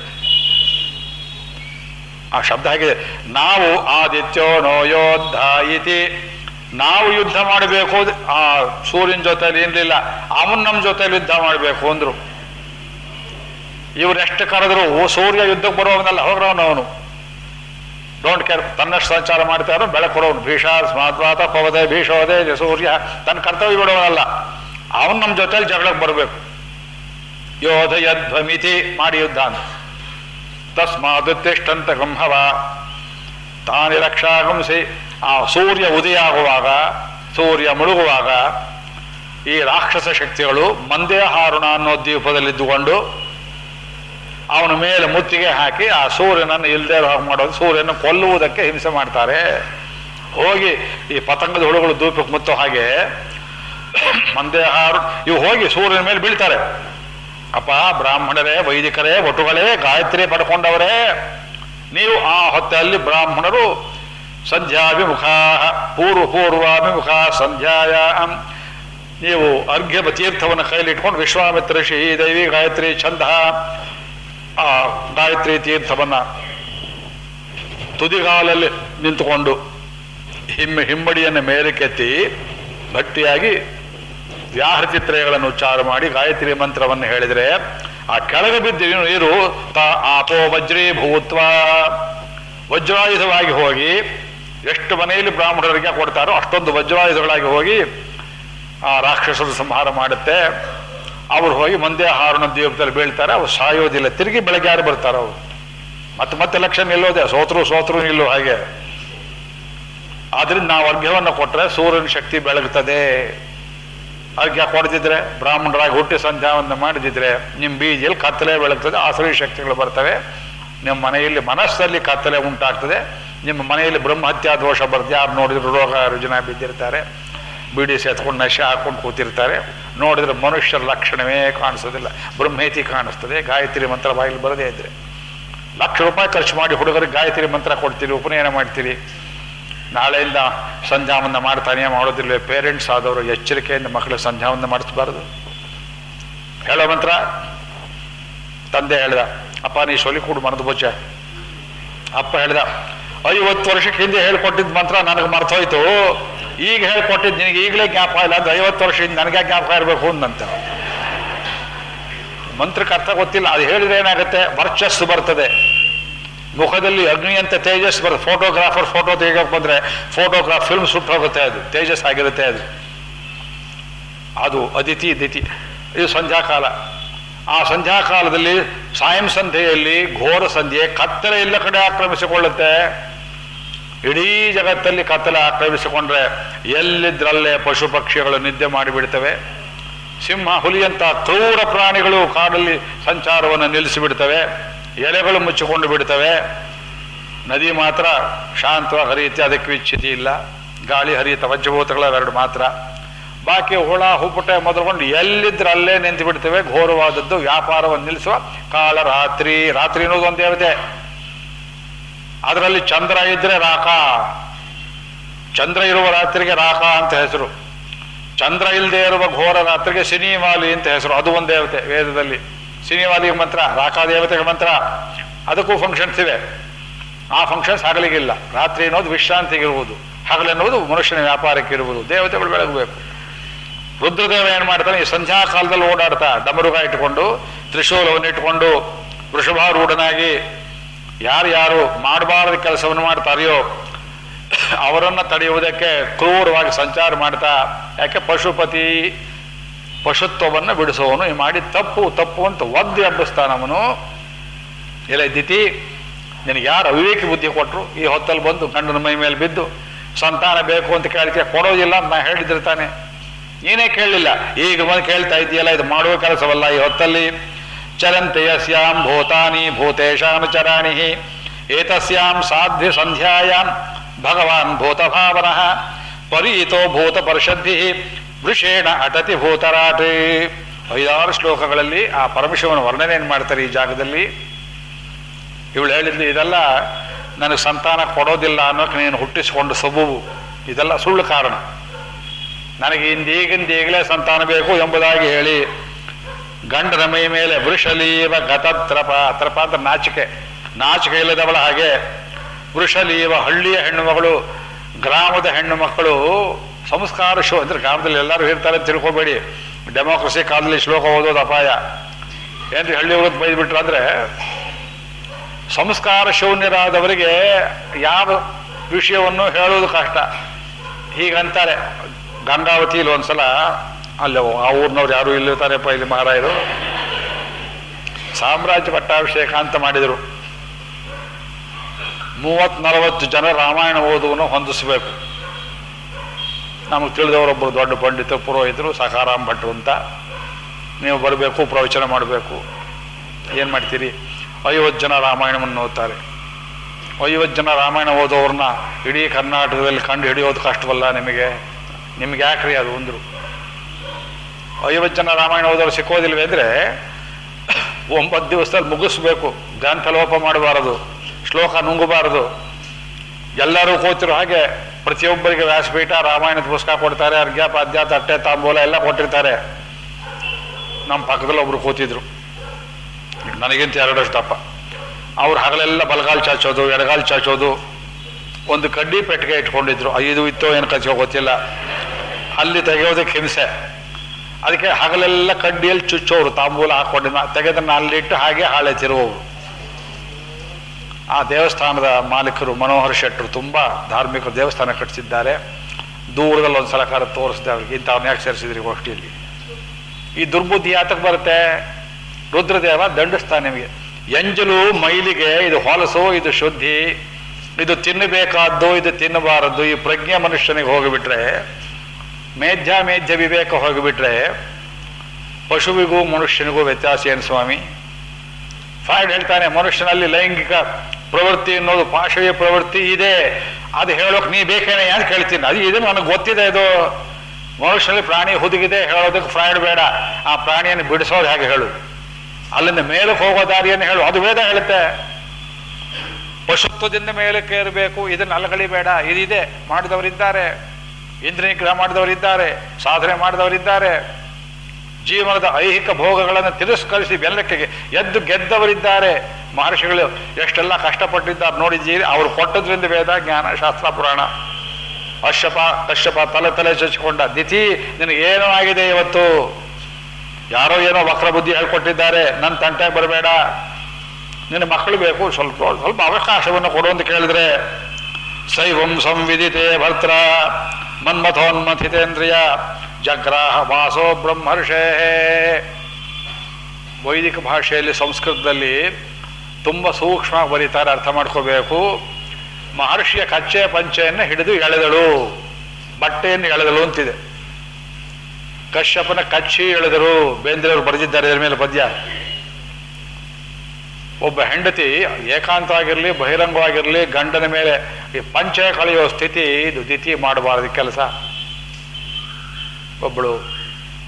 ಆ ಶಬ್ದ ಆಗಿದೆ ನಾವು ಆದಿತ್ಯೋ ನೋ ಯೋದ್ಧ ಇತಿ. ನಾವು ಯುದ್ಧ ಮಾಡಬೇಕು ಆ ಸೂರ್ಯನ ಜೊತೆಲಿ ಏನಿಲ್ಲ ಅವನ್ ನಮ್ಮ ಜೊತೆಲಿ ಯುದ್ಧ ಮಾಡಬೇಕು ಅಂದ್ರು. ಇವರೆಷ್ಟು ಕರೆದ್ರು, ಓ ಸೂರ್ಯ ಯುದ್ಧಕ್ಕೆ ಬರೋವನಲ್ಲ, ಹೋಗ್ರವನು ಅವನು. ಡೋಂಟ್ ಕೇರ್ ತನ್ನಷ್ಟು ಸಂಚಾರ ಮಾಡ್ತಾರೋ ಬೆಳೆ ಕೊಡೋನು ಭೀಷ ಸ್ಮಾತ್ವಾತ ಪವದೆ ಭೀಷೋದೆ ಸೂರ್ಯ ತನ್ನ ಕರ್ತವ್ಯ ಬಿಡೋವನಲ್ಲ. ಅವನು ನಮ್ಮ ಜೊತೆಲಿ ಜಗಳಕ್ಕೆ ಬರಬೇಕು. ಯೋಧಯಧ್ವಮಿತಿ ಮಾಡಿ ಯುದ್ಧ ಅಂತ ತಸ್ಮಾದುತ್ತಿಷ್ಟಂತ ಗಂಭವ ತಾನಿ ರಕ್ಷಾಗಂಸಿ. ಆ ಸೂರ್ಯ ಉದಯ ಆಗುವಾಗ, ಸೂರ್ಯ ಮುಳುಗುವಾಗ ಈ ರಾಕ್ಷಸ ಶಕ್ತಿಗಳು ಮಂದೇ ಹಾರುಣ ಅನ್ನೋ ದ್ವೀಪದಲ್ಲಿದ್ದುಕೊಂಡು ಅವನ ಮೇಲೆ ಮುತ್ತಿಗೆ ಹಾಕಿ ಆ ಸೂರ್ಯನನ್ನು ಇಲ್ಲದೆ ಹಾಗೆ ಮಾಡೋದು ಸೂರ್ಯನ ಕೊಲ್ಲುವುದಕ್ಕೆ ಹಿಂಸೆ ಮಾಡ್ತಾರೆ. ಹೋಗಿ ಈ ಪತಂಗದ ಹುಳುಗಳು ದೂಪಕ್ಕೆ ಮುತ್ತೋ ಹಾಗೆ ಮಂದೇ ಹಾರು, ಇವು ಹೋಗಿ ಸೂರ್ಯನ ಮೇಲೆ ಬೀಳ್ತಾರೆ. ಅಪ್ಪ, ಬ್ರಾಹ್ಮಣರೇ, ವೈದಿಕರೇ ಒಟುಗಳೇ ಗಾಯತ್ರಿ ಪಡ್ಕೊಂಡವರೇ, ನೀವು ಆ ಹೊತ್ತಲ್ಲಿ ಬ್ರಾಹ್ಮಣರು ಸಂಧ್ಯಾಭಿಮುಖ ಪೂರ್ವ ಪೂರ್ವಾಭಿಮುಖ ಸಂಧ್ಯಾಯ. ನೀವು ಅರ್ಘ್ಯ ತೀರ್ಥವನ್ನು ಕೈಲಿಟ್ಕೊಂಡು ವಿಶ್ವಾಮಿತ್ರ ಶ್ರೀ ದೈವಿ ಗಾಯತ್ರಿ ಛಂದ, ಆ ಗಾಯತ್ರಿ ತೀರ್ಥವನ್ನು ತುದಿಗಾಲಲ್ಲಿ ನಿಂತುಕೊಂಡು ಹಿಮ್ಮ ಹಿಮ್ಮಡಿಯನ್ನು ಮೇಲಕ್ಕೆತ್ತಿ ಭಕ್ತಿಯಾಗಿ ವ್ಯಾಹೃತಿತ್ರಯಗಳನ್ನು ಉಚ್ಚಾರ ಮಾಡಿ ಗಾಯತ್ರಿ ಮಂತ್ರವನ್ನು ಹೇಳಿದರೆ, ಆ ಕೆಳಗೆ ಬಿದ್ದ ನೀರು ತ ಆಪೋ ವಜ್ರೀಭೂತ್ವ. ವಜ್ರಾಯುಧವಾಗಿ ಹೋಗಿ ಎಷ್ಟು ಮನೆಯಲ್ಲಿ ಬ್ರಾಹ್ಮಣರಿಗೆ ಕೊಡ್ತಾರೋ ಅಷ್ಟೊಂದು ವಜ್ರಾಯುಧಗಳಾಗಿ ಹೋಗಿ ಆ ರಾಕ್ಷಸರು ಸಂಹಾರ ಮಾಡುತ್ತೆ. ಅವ್ರು ಹೋಗಿ ಮುಂದೆ ಹಾರುಣ ದ್ವೀಪದಲ್ಲಿ ಬೀಳ್ತಾರೆ. ಅವ್ರು ಸಾಯೋದಿಲ್ಲ. ತಿರುಗಿ ಬೆಳಗ್ಗೆ ಯಾರು ಬರ್ತಾರೆ ಅವರು. ಮತ್ತೆ ಮತ್ತೆ ಲಕ್ಷ ನಿಲ್ಲೋದೆ. ಸೋತರು ಸೋತರು ನಿಲ್ಲೋ ಹಾಗೆ. ಆದ್ರಿಂದ ನಾವು ಅರ್ಘ್ಯವನ್ನು ಕೊಟ್ಟರೆ ಸೂರ್ಯನ ಶಕ್ತಿ ಬೆಳಗ್ತದೆ. ಅರ್ಘ್ಯ ಕೊಡದಿದ್ರೆ, ಬ್ರಾಹ್ಮಣರಾಗಿ ಹುಟ್ಟಿ ಸಂಧ್ಯಾವನ್ನು ಮಾಡಿದ್ರೆ ನಿಮ್ಮ ಬೀಜಲ್ಲಿ ಕತ್ತಲೆ ಬೆಳಗ್ತದೆ. ಆಸರಿ ಶಕ್ತಿಗಳು ಬರ್ತವೆ. ನಿಮ್ಮ ಮನೆಯಲ್ಲಿ ಮನಸ್ಸಲ್ಲಿ ಕತ್ತಲೆ ಉಂಟಾಗ್ತದೆ. ನಿಮ್ಮ ಮನೆಯಲ್ಲಿ ಬ್ರಹ್ಮಹತ್ಯಾ ದೋಷ ಬರುತ್ತೆ ಯಾರು ನೋಡಿದ್ರು ರೋಗ ರುಜಿನ ಬಿದ್ದಿರ್ತಾರೆ, ಬಿಡಿ ಸೇತ್ಕೊಂಡು ನಶೆ ಹಾಕ್ಕೊಂಡು ಕೂತಿರ್ತಾರೆ, ನೋಡಿದ್ರೆ ಮನುಷ್ಯರ ಲಕ್ಷಣವೇ ಕಾಣಿಸೋದಿಲ್ಲ, ಬ್ರಹ್ಮೇತಿ ಕಾಣಿಸ್ತದೆ, ಗಾಯತ್ರಿ ಮಂತ್ರ ಬಾಯಿಲಿ ಬರದೇ ಇದ್ರೆ. ಲಕ್ಷ ರೂಪಾಯಿ ಖರ್ಚು ಮಾಡಿ ಹುಡುಗರಿಗೆ ಗಾಯತ್ರಿ ಮಂತ್ರ ಕೊಡ್ತೀರಿ, ಉಪನಯನ ಮಾಡ್ತೀರಿ. ನಾಳೆಯಿಂದ ಸಂಧ್ಯಾವನ್ನ ಮಾಡ್ತಾನೆ ಮಾಡೋದಿಲ್ಲ ಪೇರೆಂಟ್ಸ್ ಆದವರು ಎಚ್ಚರಿಕೆಯಿಂದ ಮಕ್ಕಳು ಸಂಧ್ಯಾವನ್ನ ಮಾಡಿಸ್ಬಾರ್ದು. ಹೇಳೋ ಮಂತ್ರ? ತಂದೆ ಹೇಳ್ದ, ಅಪ್ಪ, ನೀ ಸೊಲಿ ಕೂಡು ಮನದ ಬೊಚ್ಚ ಅಪ್ಪ ಹೇಳ್ದ ಐವತ್ತು ವರ್ಷಕ್ಕೆ ಹಿಂದೆ ಹೇಳ್ಕೊಟ್ಟಿದ್ದ ಮಂತ್ರ ನನಗೆ ಮರ್ತೋಯ್ತು. ಈಗ ಹೇಳ್ಕೊಟ್ಟಿದ್ದು ನಿನಗೆ ಈಗಲೇ ಜ್ಞಾಪ ಇಲ್ಲ, ಅದು ಐವತ್ತು ಹಿಂದೆ ನನಗೆ ಜ್ಞಾಪಕ ಇರಬೇಕು ಅಂದಂತೆ ಮಂತ್ರಕ್ಕೆ ಅರ್ಥ ಗೊತ್ತಿಲ್ಲ, ಅದು ಹೇಳಿದ್ರೆ ಏನಾಗುತ್ತೆ? ವರ್ಚಸ್ಸು ಬರ್ತದೆ. ಮುಖದಲ್ಲಿ ಅಗ್ನಿ ಅಂತ ತೇಜಸ್ ಬರುತ್ತೆ ಫೋಟೋಗ್ರಾಫರ್ ಫೋಟೋ ತೆಗಿಯೋಕೆ ಬಂದರೆ ಫೋಟೋಗ್ರಾಫ್ ಫಿಲ್ಮ್ ಸುಟ್ಟೋಗುತ್ತೆ ಅದು. ತೇಜಸ್ ಆಗಿರುತ್ತೆ ಅದು. ಅದು ಅದಿತಿ ದಿತಿ ಇದು ಸಂಧ್ಯಾಕಾಲ ಆ ಸಂಧ್ಯಾಕಾಲದಲ್ಲಿ ಸಾಯಂ ಸಂಧ್ಯೆಯಲ್ಲಿ ಘೋರ ಸಂಧ್ಯೆ ಕತ್ತಲೆ ಎಲ್ಲ ಕಡೆ ಆಕ್ರಮಿಸಿಕೊಳ್ಳುತ್ತೆ. ಇಡೀ ಜಗತ್ತಲ್ಲಿ ಕತ್ತಲೆ ಆಕ್ರಮಿಸಿಕೊಂಡ್ರೆ ಎಲ್ಲಿದ್ರಲ್ಲೇ ಪಶು ಪಕ್ಷಿಗಳು ನಿದ್ದೆ ಮಾಡಿಬಿಡ್ತವೆ? ಸಿಂಹ ಹುಲಿಯಂತ ಕ್ರೂರ ಪ್ರಾಣಿಗಳು ಕಾಡಲ್ಲಿ ಸಂಚಾರವನ್ನು ನಿಲ್ಲಿಸಿಬಿಡ್ತವೆ, ಎಲೆಗಳು ಮುಚ್ಚಿಕೊಂಡು ಬಿಡ್ತವೆ. ನದಿ ಮಾತ್ರ ಶಾಂತವಾಗಿ ಹರಿಯುತ್ತೆ, ಅದಕ್ಕೆ ವಿಚ್ಛಿತಿ ಇಲ್ಲ. ಗಾಳಿ ಹರಿಯುತ್ತೆ, ವಜ್ರಭೂತಗಳ ಎರಡು ಮಾತ್ರ. ಬಾಕಿ ಹುಳ ಹುಪ್ಪುಟೆ ಮೊದಲುಕೊಂಡು ಎಲ್ಲಿದ್ರೆ ಅಲ್ಲೇ ನಿಂತು ಬಿಡ್ತವೆ? ಘೋರವಾದದ್ದು ವ್ಯಾಪಾರವನ್ನು ನಿಲ್ಲಿಸುವ ಕಾಲ ರಾತ್ರಿ. ರಾತ್ರಿ ಅನ್ನೋದು ಒಂದು ದೇವತೆ ಅದರಲ್ಲಿ ಚಂದ್ರ ಇದ್ರೆ ರಾಕ ಚಂದ್ರ ಇರುವ ರಾತ್ರಿಗೆ ರಾಕ ಅಂತ ಹೆಸರು. ಚಂದ್ರ ಇಲ್ಲದೆ ಇರುವ ಘೋರ ರಾತ್ರಿಗೆ ಸಿನಿವಾಲಿ ಅಂತ ಹೆಸರು. ಅದು ಒಂದು ದೇವತೆ ವೇದದಲ್ಲಿ. ಸಿನಿವಾಲಿಗೆ ಮಂತ್ರ ರಾಕಾ ದೇವತೆಗೆ ಮಂತ್ರ. ಅದಕ್ಕೂ ಫಂಕ್ಷನ್ಸ್ ಇವೆ. ಆ ಫಂಕ್ಷನ್ಸ್ ಹಗಲಿಗಿಲ್ಲ. ರಾತ್ರಿ ಅನ್ನೋದು ವಿಶ್ರಾಂತಿಗಿರುವುದು. ಹಗಲೆನ್ನುವುದು ಮನುಷ್ಯನ ವ್ಯಾಪಾರಕ್ಕೆ ಇರುವುದು ದೇವತೆಗಳು ಬೆಳಗಬೇಕು. ರುದ್ರದೇವ ಏನು ಮಾಡ್ತಾನೆ? ಈ ಸಂಧ್ಯಾ ಕಾಲದಲ್ಲಿ ಓಡಾಡ್ತಾ, ಡಮರುಗ ಇಟ್ಕೊಂಡು, ತ್ರಿಶೂಲವನ್ನು ಇಟ್ಕೊಂಡು, ವೃಷಭಾರೂಢನಾಗಿ ಯಾರ್ಯಾರು ಮಾಡಬಾರದ ಕೆಲಸವನ್ನು ಮಾಡ್ತಾರೆಯೋ ಅವರನ್ನು ತಡೆಯುವುದಕ್ಕೆ ಕ್ರೂರವಾಗಿ ಸಂಚಾರ ಮಾಡ್ತಾ, ಯಾಕೆ ಪಶುಪತಿ ಪಶುತ್ವವನ್ನು ಬಿಡಿಸುವವನು? ಈ ಮಾಡಿ ತಪ್ಪು ತಪ್ಪು ಅಂತ ಒದ್ದೆ ಹಬ್ಬಿಸ್ತಾನವನು ಎಲೆ ದಿತಿ, ನಿನಗೆ ಯಾರು ಅವಿವೇಕಿ ಬುದ್ಧಿ ಕೊಟ್ಟರು ಈ ಹೊತ್ತಲ್ಲಿ ಬಂದು ಗಂಡನ ಮೈ ಮೇಲೆ ಬಿದ್ದು, ಸಂತಾನ ಬೇಕು ಅಂತ ಕೇಳ್ತೀಯ? ಕೊಡೋದಿಲ್ಲ ಅಂತ ನಾ ಹೇಳಿದಿರ್ತಾನೆ ನೀನೇ ಕೇಳಲಿಲ್ಲ. ಈಗ ಬಂದು ಕೇಳ್ತಾ ಇದೆಯಲ್ಲ ಇದು ಮಾಡುವ ಕೆಲಸವಲ್ಲ ಈ ಹೊತ್ತಲ್ಲಿ. ಚರಂತೆ ಯಸ್ಯಾಂ ಭೂತಾನಿ ಭೂತೇಶಾಂ ಚರಾಣಿ ಏತಸ್ಯಾಂ ಸಾಧ್ಯ ಸಂಧ್ಯಾಯಾಂ ಭಗವಾನ್ ಭೂತಭಾವನಃ ಪರೀತೋ ಭೂತ ಪರಿಷದ್ಧಿ ವೃಷೇಣ ಅಟತಿ ಭೂತರಾಟ್ ಐದಾರು ಶ್ಲೋಕಗಳಲ್ಲಿ ಆ ಪರಮಶಿವನ ವರ್ಣನೆಯನ್ನು ಮಾಡ್ತಾರೆ ಈ ಜಾಗದಲ್ಲಿ? ಇವಳು ಹೇಳಿದ್ಲು, ಇದೆಲ್ಲ ನನಗೆ ಸಂತಾನ ಕೊಡೋದಿಲ್ಲ ಅನ್ನೋಕೆ ನೀನು ಹುಟ್ಟಿಸಿಕೊಂಡು ಸಬೂಬು ಇದೆಲ್ಲ ಸುಳ್ಳು ಕಾರಣ. ನನಗೆ ಇಂದೀಗಿಂದ ಈಗಲೇ ಸಂತಾನ ಬೇಕು ಎಂಬುದಾಗಿ ಹೇಳಿ ಗಂಡನ ಮೈ ಮೇಲೆ ವೃಷಲೀವ ಗತತ್ರಪ ತ್ರಪ ಅಂದ್ರೆ ನಾಚಿಕೆ. ನಾಚಿಕೆ ಇಲ್ಲದವಳ ಹಾಗೆ ವೃಷಲೀವ ಹಳ್ಳಿಯ ಹೆಣ್ಣು ಮಗಳು, ಗ್ರಾಮದ ಹೆಣ್ಣು ಮಕ್ಕಳು ಸಂಸ್ಕಾರ ಶೋ ಅಂದ್ರೆ ಗ್ರಾಮದಲ್ಲಿ ಎಲ್ಲರೂ ಇರ್ತಾರೆ ಅಂತ ತಿಳ್ಕೊಬೇಡಿ. ಡೆಮೋಕ್ರಸಿ ಕಾಲದಲ್ಲಿ ಶ್ಲೋಕ ಓದೋದು ಅಪಾಯ. ಏನ್ರಿ ಹಳ್ಳಿ ಹೋಗೋದು ಬೈದ್ಬಿಟ್ರು ಅಂದ್ರೆ ಸಂಸ್ಕಾರ ಶೂನ್ಯರಾದವರಿಗೆ ಯಾವ ವಿಷಯವನ್ನು ಹೇಳೋದು ಕಷ್ಟ. ಹೀಗಂತಾರೆ. ಗಂಗಾವತಿಯಲ್ಲಿ ಒಂದ್ಸಲ ಅಲ್ಲಿ, ಆ ಊರಿನವ್ರು ಯಾರು ಇಲ್ಲಿರ್ತಾರೆಪ್ಪ ಇಲ್ಲಿ ಮಹಾರಾಯರು. ಸಾಮ್ರಾಜ್ಯ ಪಟ್ಟಾಭಿಷೇಕ ಅಂತ ಮಾಡಿದರು. ಮೂವತ್ತು ನಲವತ್ತು ಜನ ರಾಮಾಯಣ ಓದುವನ್ನು ಹೊಂದಿಸಬೇಕು. ನಮಗೆ ತಿಳಿದವರೊಬ್ಬರು ದೊಡ್ಡ ಪಂಡಿತ, ಪುರೋಹಿತರು, ಸಖಾರಾಮ್ ಭಟ್ರು ಅಂತ. ನೀವು ಬರಬೇಕು, ಪ್ರವಚನ ಮಾಡಬೇಕು. ಏನು ಮಾಡ್ತೀರಿ? ಐವತ್ತು ಜನ ರಾಮಾಯಣವನ್ನು ಓದ್ತಾರೆ. ಐವತ್ತು ಜನ ರಾಮಾಯಣ ಓದೋರನ್ನ ಇಡೀ ಕರ್ನಾಟಕದಲ್ಲಿ ಕಂಡು ಹಿಡಿಯೋದು ಕಷ್ಟವಲ್ಲ ನಿಮಗೆ? ನಿಮ್ಗೆ ಯಾಕ್ರಿ ಅದು ಒಂದ್ರು? ಐವತ್ತು ರಾಮಾಯಣ ಓದೋರು ಸಿಕ್ಕೋದಿಲ್ವೇ ಅಂದರೆ ಒಂಬತ್ತು ದಿವಸದಲ್ಲಿ ಮುಗಿಸ್ಬೇಕು ಗಾಂಥಲೋಪ ಲೋಪ ಮಾಡಬಾರದು, ಶ್ಲೋಕ ನುಂಗಬಾರದು. ಎಲ್ಲರೂ ಕೂತಿರೋ ಹಾಗೆ ಪ್ರತಿಯೊಬ್ಬರಿಗೆ ವ್ಯಾಸಪೀಠ, ರಾಮಾಯಣದ ಪುಸ್ತಕ ಕೊಡ್ತಾರೆ ಅರ್ಘ್ಯ ಪಾದ್ಯ ತಟ್ಟೆ, ತಾಂಬೂಲ ಎಲ್ಲ ಕೊಟ್ಟಿರ್ತಾರೆ. ನಮ್ಮ ಪಕ್ಕದಲ್ಲಿ ಒಬ್ರು ಕೂತಿದ್ರು. ನನಗಿಂತ ಎರಡಷ್ಟು ದಪ್ಪ ಅವ್ರು ಹಗಲೆಲ್ಲ ಬಲಗಾಲು ಚಾಚೋದು, ಎಡಗಾಲು ಚಾಚೋದು. ಒಂದು ಕಡ್ಡಿ ಪೆಟ್ಟಿಗೆ ಇಟ್ಕೊಂಡಿದ್ರು. ಐದು ಇತ್ತೋ ಏನು ಕಚ್ಚೋ ಗೊತ್ತಿಲ್ಲ. ಅಲ್ಲಿ ತೆಗೆಯೋದಕ್ಕೆ ಹಿಂಸೆ. ಅದಕ್ಕೆ ಹಗಲೆಲ್ಲ ಕಡ್ಡಿಯಲ್ಲಿ ಚುಚ್ಚೋರು, ತಾಂಬೂಲ ಹಾಕೊಂಡು ತೆಗೆದನ್ನ ಅಲ್ಲಿಟ್ಟು ಹಾಗೆ ಹಾಳೆ ತಿರುವವರು ಆ ದೇವಸ್ಥಾನದ ಮಾಲೀಕರು, ಮನೋಹರ್ ಶೆಟ್ಟರು ತುಂಬ ಧಾರ್ಮಿಕ ದೇವಸ್ಥಾನ ಕಟ್ಟಿಸಿದ್ದಾರೆ. ದೂರದಲ್ಲಿ ಒಂದು ಸಲಕಾರ ತೋರಿಸಿದೆ ಅವ್ರಿಗೆ ಇಂಥವ್ರನ್ನ ಯಾಕೆ ಸೇರಿಸಿದ್ರಿ ಗೋಷ್ಠಿಯಲ್ಲಿ? ಈ ದುರ್ಬುದ್ಧಿ ಯಾತಕ್ಕೆ ಬರುತ್ತೆ? ರುದ್ರದೇವ ದಂಡಿಸ್ತಾನೆ ನಿಮಗೆ. ಎಂಜಲು ಮೈಲಿಗೆ ಇದು ಹೊಲಸು, ಇದು ಶುದ್ಧಿ. ಇದು ತಿನ್ನಬೇಕಾದ್ದು, ಇದು ತಿನ್ನಬಾರದು ಈ ಪ್ರಜ್ಞೆ ಮನುಷ್ಯನಿಗೆ ಹೋಗಿಬಿಟ್ರೆ ಮೇಧ್ಯ ಮೇಧ್ಯ ವಿವೇಕ ಹೋಗಿಬಿಟ್ರೆ ಪಶುವಿಗೂ ಮನುಷ್ಯನಿಗೂ ವ್ಯತ್ಯಾಸ ಏನು ಸ್ವಾಮಿ? ಫಾಯ್ಡ್ ಹೇಳ್ತಾನೆ, ಮನುಷ್ಯನಲ್ಲಿ ಲೈಂಗಿಕ ಪ್ರವೃತ್ತಿ ಅನ್ನೋದು ಪಾಶವೀಯ ಪ್ರವೃತ್ತಿ ಇದೆ. ಅದು ಹೇಳೋಕೆ ನೀ ಬೇಕೇನೆ ಅಂತ ಕೇಳ್ತೀನಿ. ಅದು ಇದು ನನಗೆ ಗೊತ್ತಿದೆ ಇದು. ಮನುಷ್ಯನಲ್ಲಿ ಪ್ರಾಣಿ ಹುದುಗಿದೆ, ಹೇಳೋದಕ್ಕೆ ಫ್ರಾಯ್ಡ್ ಬೇಡ. ಆ ಪ್ರಾಣಿಯನ್ನು ಬಿಡಿಸೋದು ಹೇಗೆ ಹೇಳು? ಅಲ್ಲಿಂದ ಮೇಲಕ್ಕೆ ಹೋಗೋ ದಾರಿಯನ್ನು ಹೇಳು. ಅದು ವೇದ ಹೇಳುತ್ತೆ. ಪಶುತ್ವದಿಂದ ಮೇಲಕ್ಕೆ ಇರಬೇಕು ಇದನ್ನು ಅಲಗಳಿಬೇಡ ಇದಿದೆ. ಮಾಡಿದವರಿದ್ದಾರೆ. ಇಂದ್ರಿಯ ಮಾಡಿದವರಿದ್ದಾರೆ, ಸಾಧನೆ ಮಾಡಿದವರಿದ್ದಾರೆ. ಜೀವನದ ಐಹಿಕ ಭೋಗಗಳನ್ನು ತಿರಸ್ಕರಿಸಿ ಬೆಲ್ಲಕ್ಕೆ ಎದ್ದು ಗೆದ್ದವರಿದ್ದಾರೆ. ಮಹರ್ಷಿಗಳು ಎಷ್ಟೆಲ್ಲ ಕಷ್ಟಪಟ್ಟಿದ್ದಾರೆ ನೋಡಿದ್ದೀರಿ ಅವರು ಕೊಟ್ಟದ್ರಿಂದ ವೇದ, ಜ್ಞಾನ, ಶಾಸ್ತ್ರ, ಪುರಾಣ. ಅಶ್ಯಪ ಕಶ್ಯಪ, ತಲೆ ತಲೆ ಚಚ್ಚಿಕೊಂಡ, ದಿತಿ ನಿನಗೇನೋ ಆಗಿದೆ ಇವತ್ತು? ಯಾರೋ ಏನೋ ವಕ್ರ ಬುದ್ಧಿ ಹೇಳ್ಕೊಟ್ಟಿದ್ದಾರೆ, ನನ್ನ ತಂಟೆ ಬರಬೇಡ. ನಿನ್ನ ಮಕ್ಕಳು ಬೇಕು, ಸ್ವಲ್ಪ ಸ್ವಲ್ಪ ಅವಕಾಶವನ್ನು ಕೊಡು ಅಂತ ಕೇಳಿದ್ರೆ, ಶೈವಂ ಸಂವಿದಿತೆ ಭರ್ತ್ರ. ಮನ್ಮಥೋನ್ಮಥಿತೇಂದ್ರಿಯ ಜಗ್ರಾಹ ವಾಸೋ ಬ್ರಹ್ಮರ್ಷೇ. ವೈದಿಕ ಭಾಷೆಯಲ್ಲಿ ಸಂಸ್ಕೃತದಲ್ಲಿ ತುಂಬ ಸೂಕ್ಷ್ಮ ಬರೀತಾರೆ, ಅರ್ಥ ಮಾಡ್ಕೋಬೇಕು. ಮಹರ್ಷಿಯ ಕಚ್ಚೆ ಪಂಚೆಯನ್ನು ಹಿಡಿದು ಎಳೆದಳು. ಬಟ್ಟೆಯನ್ನು ಎಳೆದಳು ಅಂತಿದೆ. ಕಶ್ಯಪನ ಕಚ್ಚಿ ಎಳೆದರು. ಬೇಂದ್ರೆಯವರು ಬರೆದಿದ್ದಾರೆ ಇದರ ಮೇಲೆ ಪದ್ಯ. ಒಬ್ಬ ಹೆಂಡತಿ ಏಕಾಂತ ಆಗಿರಲಿ ಬಹಿರಂಗವಾಗಿರಲಿ, ಗಂಡನ ಮೇಲೆ ಈ ಪಂಚ ಕಳೆಯೋ ಸ್ಥಿತಿ ಇದು ದಿತಿ ಮಾಡಬಾರದು ಕೆಲಸ. ಒಬ್ಬಳು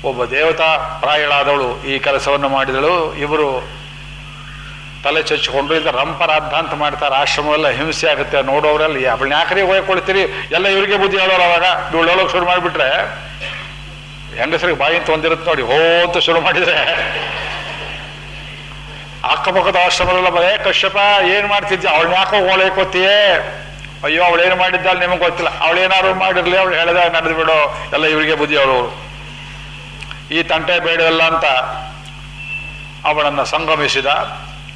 ಒಬ್ಬ ದೇವತಾ ಪ್ರಾಯಳಾದವಳು ಈ ಕೆಲಸವನ್ನು ಮಾಡಿದಳು. ಇವರು ತಲೆ ಚಚ್ಚಿಕೊಂಡು ಇದು ರಂಪರಾದ್ಧ ಅಂತ ಮಾಡ್ತಾರೆ. ಆಶ್ರಮವೆಲ್ಲ ಹಿಂಸೆ ಆಗುತ್ತೆ ನೋಡೋರೆಲ್ಲ ಅವಳನ್ನ ಯಾಕ್ರಿ ಹೋಗ್ಕೊಳ್ತೀರಿ ಎಲ್ಲ ಇವರಿಗೆ ಬುದ್ಧಿ ಹೇಳೋರು ಅವಾಗ. ಇವಳು ಹೇಳೋಕೆ ಶುರು ಮಾಡಿಬಿಟ್ರೆ ಹೆಂಗಸರಿಗೆ ಬಾಯಿ ಅಂತ ಒಂದಿರುತ್ತೆ ನೋಡಿ ಹೋ ಅಂತ ಶುರು ಮಾಡಿದ್ರೆ. ಅಕ್ಕಪಕ್ಕದ ಆಶ್ರಮದಲ್ಲ ಬರೇ ಕಶ್ಯಪ, ಏನ್ ಮಾಡ್ತಿದ್ದೆ? ಅವಳನ್ನ ಯಾಕೋ ಓಳೈಕೋತೀಯೇ ಅಯ್ಯೋ ಅವಳೇನು ಮಾಡಿದ್ದಾಳೆ ನಿಮಗೆ ಗೊತ್ತಿಲ್ಲ. ಅವಳೇನಾದ್ರು ಮಾಡಿರ್ಲಿ, ಅವಳು ಹೇಳಿದಾಗ ನಡೆದು ಬಿಡೋ. ಎಲ್ಲ ಇವರಿಗೆ ಬುದ್ಧಿ ಅವಳು ಈ ತಂಟೆ ಬೇಡವಲ್ಲ ಅಂತ ಅವಳನ್ನು ಸಂಗಮಿಸಿದ,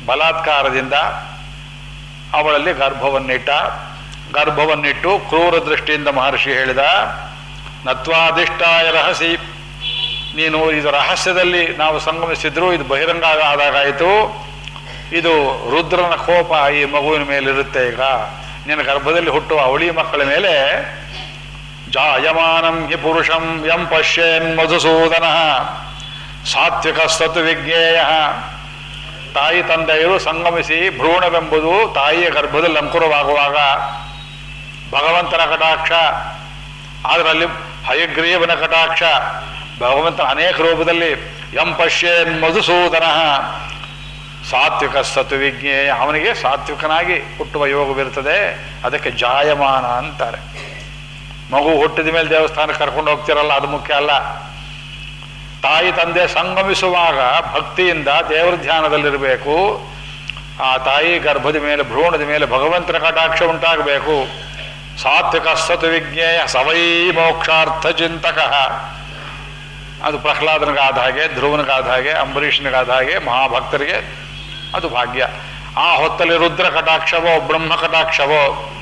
ಬಲಾತ್ಕಾರದಿಂದ ಅವಳಲ್ಲಿ ಗರ್ಭವನ್ನಿಟ್ಟ. ಗರ್ಭವನ್ನಿಟ್ಟು ಕ್ರೂರ ದೃಷ್ಟಿಯಿಂದ ಮಹರ್ಷಿ ಹೇಳಿದ ನತ್ವಾದಿಷ್ಟಾಯ ರಹಸಿ ನೀನು ಇದು ರಹಸ್ಯದಲ್ಲಿ ನಾವು ಸಂಗಮಿಸಿದ್ರು, ಇದು ಬಹಿರಂಗ ಆದಾಗಾಯಿತು. ಇದು ರುದ್ರನ ಕೋಪ ಈ ಮಗುವಿನ ಮೇಲಿರುತ್ತೆ ಈಗ. ನಿನ್ನ ಗರ್ಭದಲ್ಲಿ ಹುಟ್ಟುವ ಅವಳಿ ಮಕ್ಕಳ ಮೇಲೆ ಜಾಯಮಾನಂ ಹಿ ಪುರುಷಂ ಯಂ ಪಶ್ಯನ್ ಮಧುಸೂದನ ಸಾತ್ವಿಕ ಸತು ವಿಜ್ಞೇಯ. ತಾಯಿ ತಂದೆಯರು ಸಂಗಮಿಸಿ ಭ್ರೂಣವೆಂಬುದು ತಾಯಿಯ ಗರ್ಭದಲ್ಲಿ ಅಂಕುರವಾಗುವಾಗ ಭಗವಂತನ ಕಟಾಕ್ಷ ಅದರಲ್ಲಿ ಹಯಗ್ರೀವನ ಕಟಾಕ್ಷ ಭಗವಂತನ ಅನೇಕ ರೂಪದಲ್ಲಿ ಎಂ ಪಶ್ಯೇನ್ ಮಧುಸೂದನ. ಸಾತ್ವಿಕ ಸತ್ವಿಜ್ಞೇಯ ಅವನಿಗೆ ಸಾತ್ವಿಕನಾಗಿ ಹುಟ್ಟುವ ಯೋಗವಿರುತ್ತದೆ ಅದಕ್ಕೆ ಜಾಯಮಾನ ಅಂತಾರೆ. ಮಗು ಹುಟ್ಟಿದ ಮೇಲೆ ದೇವಸ್ಥಾನಕ್ಕೆ ಕರ್ಕೊಂಡು ಹೋಗ್ತಿರಲ್ಲ, ಅದು ಮುಖ್ಯ ಅಲ್ಲ. ತಾಯಿ ತಂದೆ ಸಂಗಮಿಸುವಾಗ ಭಕ್ತಿಯಿಂದ ದೇವರ ಧ್ಯಾನದಲ್ಲಿರಬೇಕು. ಆ ತಾಯಿ ಗರ್ಭದ ಮೇಲೆ, ಭ್ರೂಣದ ಮೇಲೆ ಭಗವಂತನ ಕಟಾಕ್ಷ ಉಂಟಾಗಬೇಕು. ಸಾತ್ವಿಕ ಸತ್ವಿಜ್ಞೇಯ ಸವೈ ಮೋಕ್ಷಾರ್ಥ ಚಿಂತಕ. ಅದು ಪ್ರಹ್ಲಾದನಿಗಾದ ಹಾಗೆ, ಧ್ರುವನಿಗಾದ ಹಾಗೆ, ಅಂಬರೀಷನಿಗಾದ ಹಾಗೆ, ಮಹಾಭಕ್ತರಿಗೆ ಅದು ಭಾಗ್ಯ. ಆ ಹೊತ್ತಲ್ಲಿ ರುದ್ರ ಕಟಾಕ್ಷವೋ, ಬ್ರಹ್ಮ ಕಟಾಕ್ಷವೋ,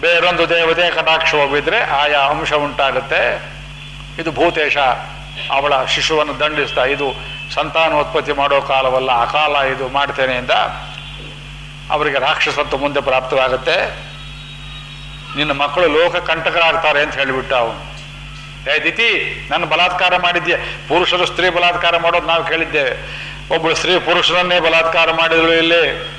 ಬೇರೊಂದು ದೇವತೆ ಕಟಾಕ್ಷವೋ ಬಿದ್ದರೆ ಆಯಾ ಅಂಶ ಉಂಟಾಗುತ್ತೆ. ಇದು ಭೂತೇಶ, ಅವಳ ಶಿಶುವನ್ನು ದಂಡಿಸ್ತಾ, ಇದು ಸಂತಾನೋತ್ಪತ್ತಿ ಮಾಡೋ ಕಾಲವಲ್ಲ ಅಕಾಲ ಇದು ಮಾಡ್ತೇನೆ ಅಂತ ಅವರಿಗೆ ರಾಕ್ಷಸತ್ವ ಮುಂದೆ ಪ್ರಾಪ್ತವಾಗುತ್ತೆ. ನಿನ್ನ ಮಕ್ಕಳು ಲೋಕ ಕಂಟಕರಾಗ್ತಾರೆ ಅಂತ ಹೇಳಿಬಿಟ್ಟ ಅವನು. ದಿತಿ, ನನ್ನ ಬಲಾತ್ಕಾರ ಮಾಡಿದ್ದೆ ಪುರುಷರು ಸ್ತ್ರೀ ಬಲಾತ್ಕಾರ ಮಾಡೋದು ನಾವು ಕೇಳಿದ್ದೇವೆ. ಒಬ್ಬಳು ಸ್ತ್ರೀ ಪುರುಷರನ್ನೇ ಬಲಾತ್ಕಾರ ಮಾಡಿದಳು ಇಲ್ಲಿ.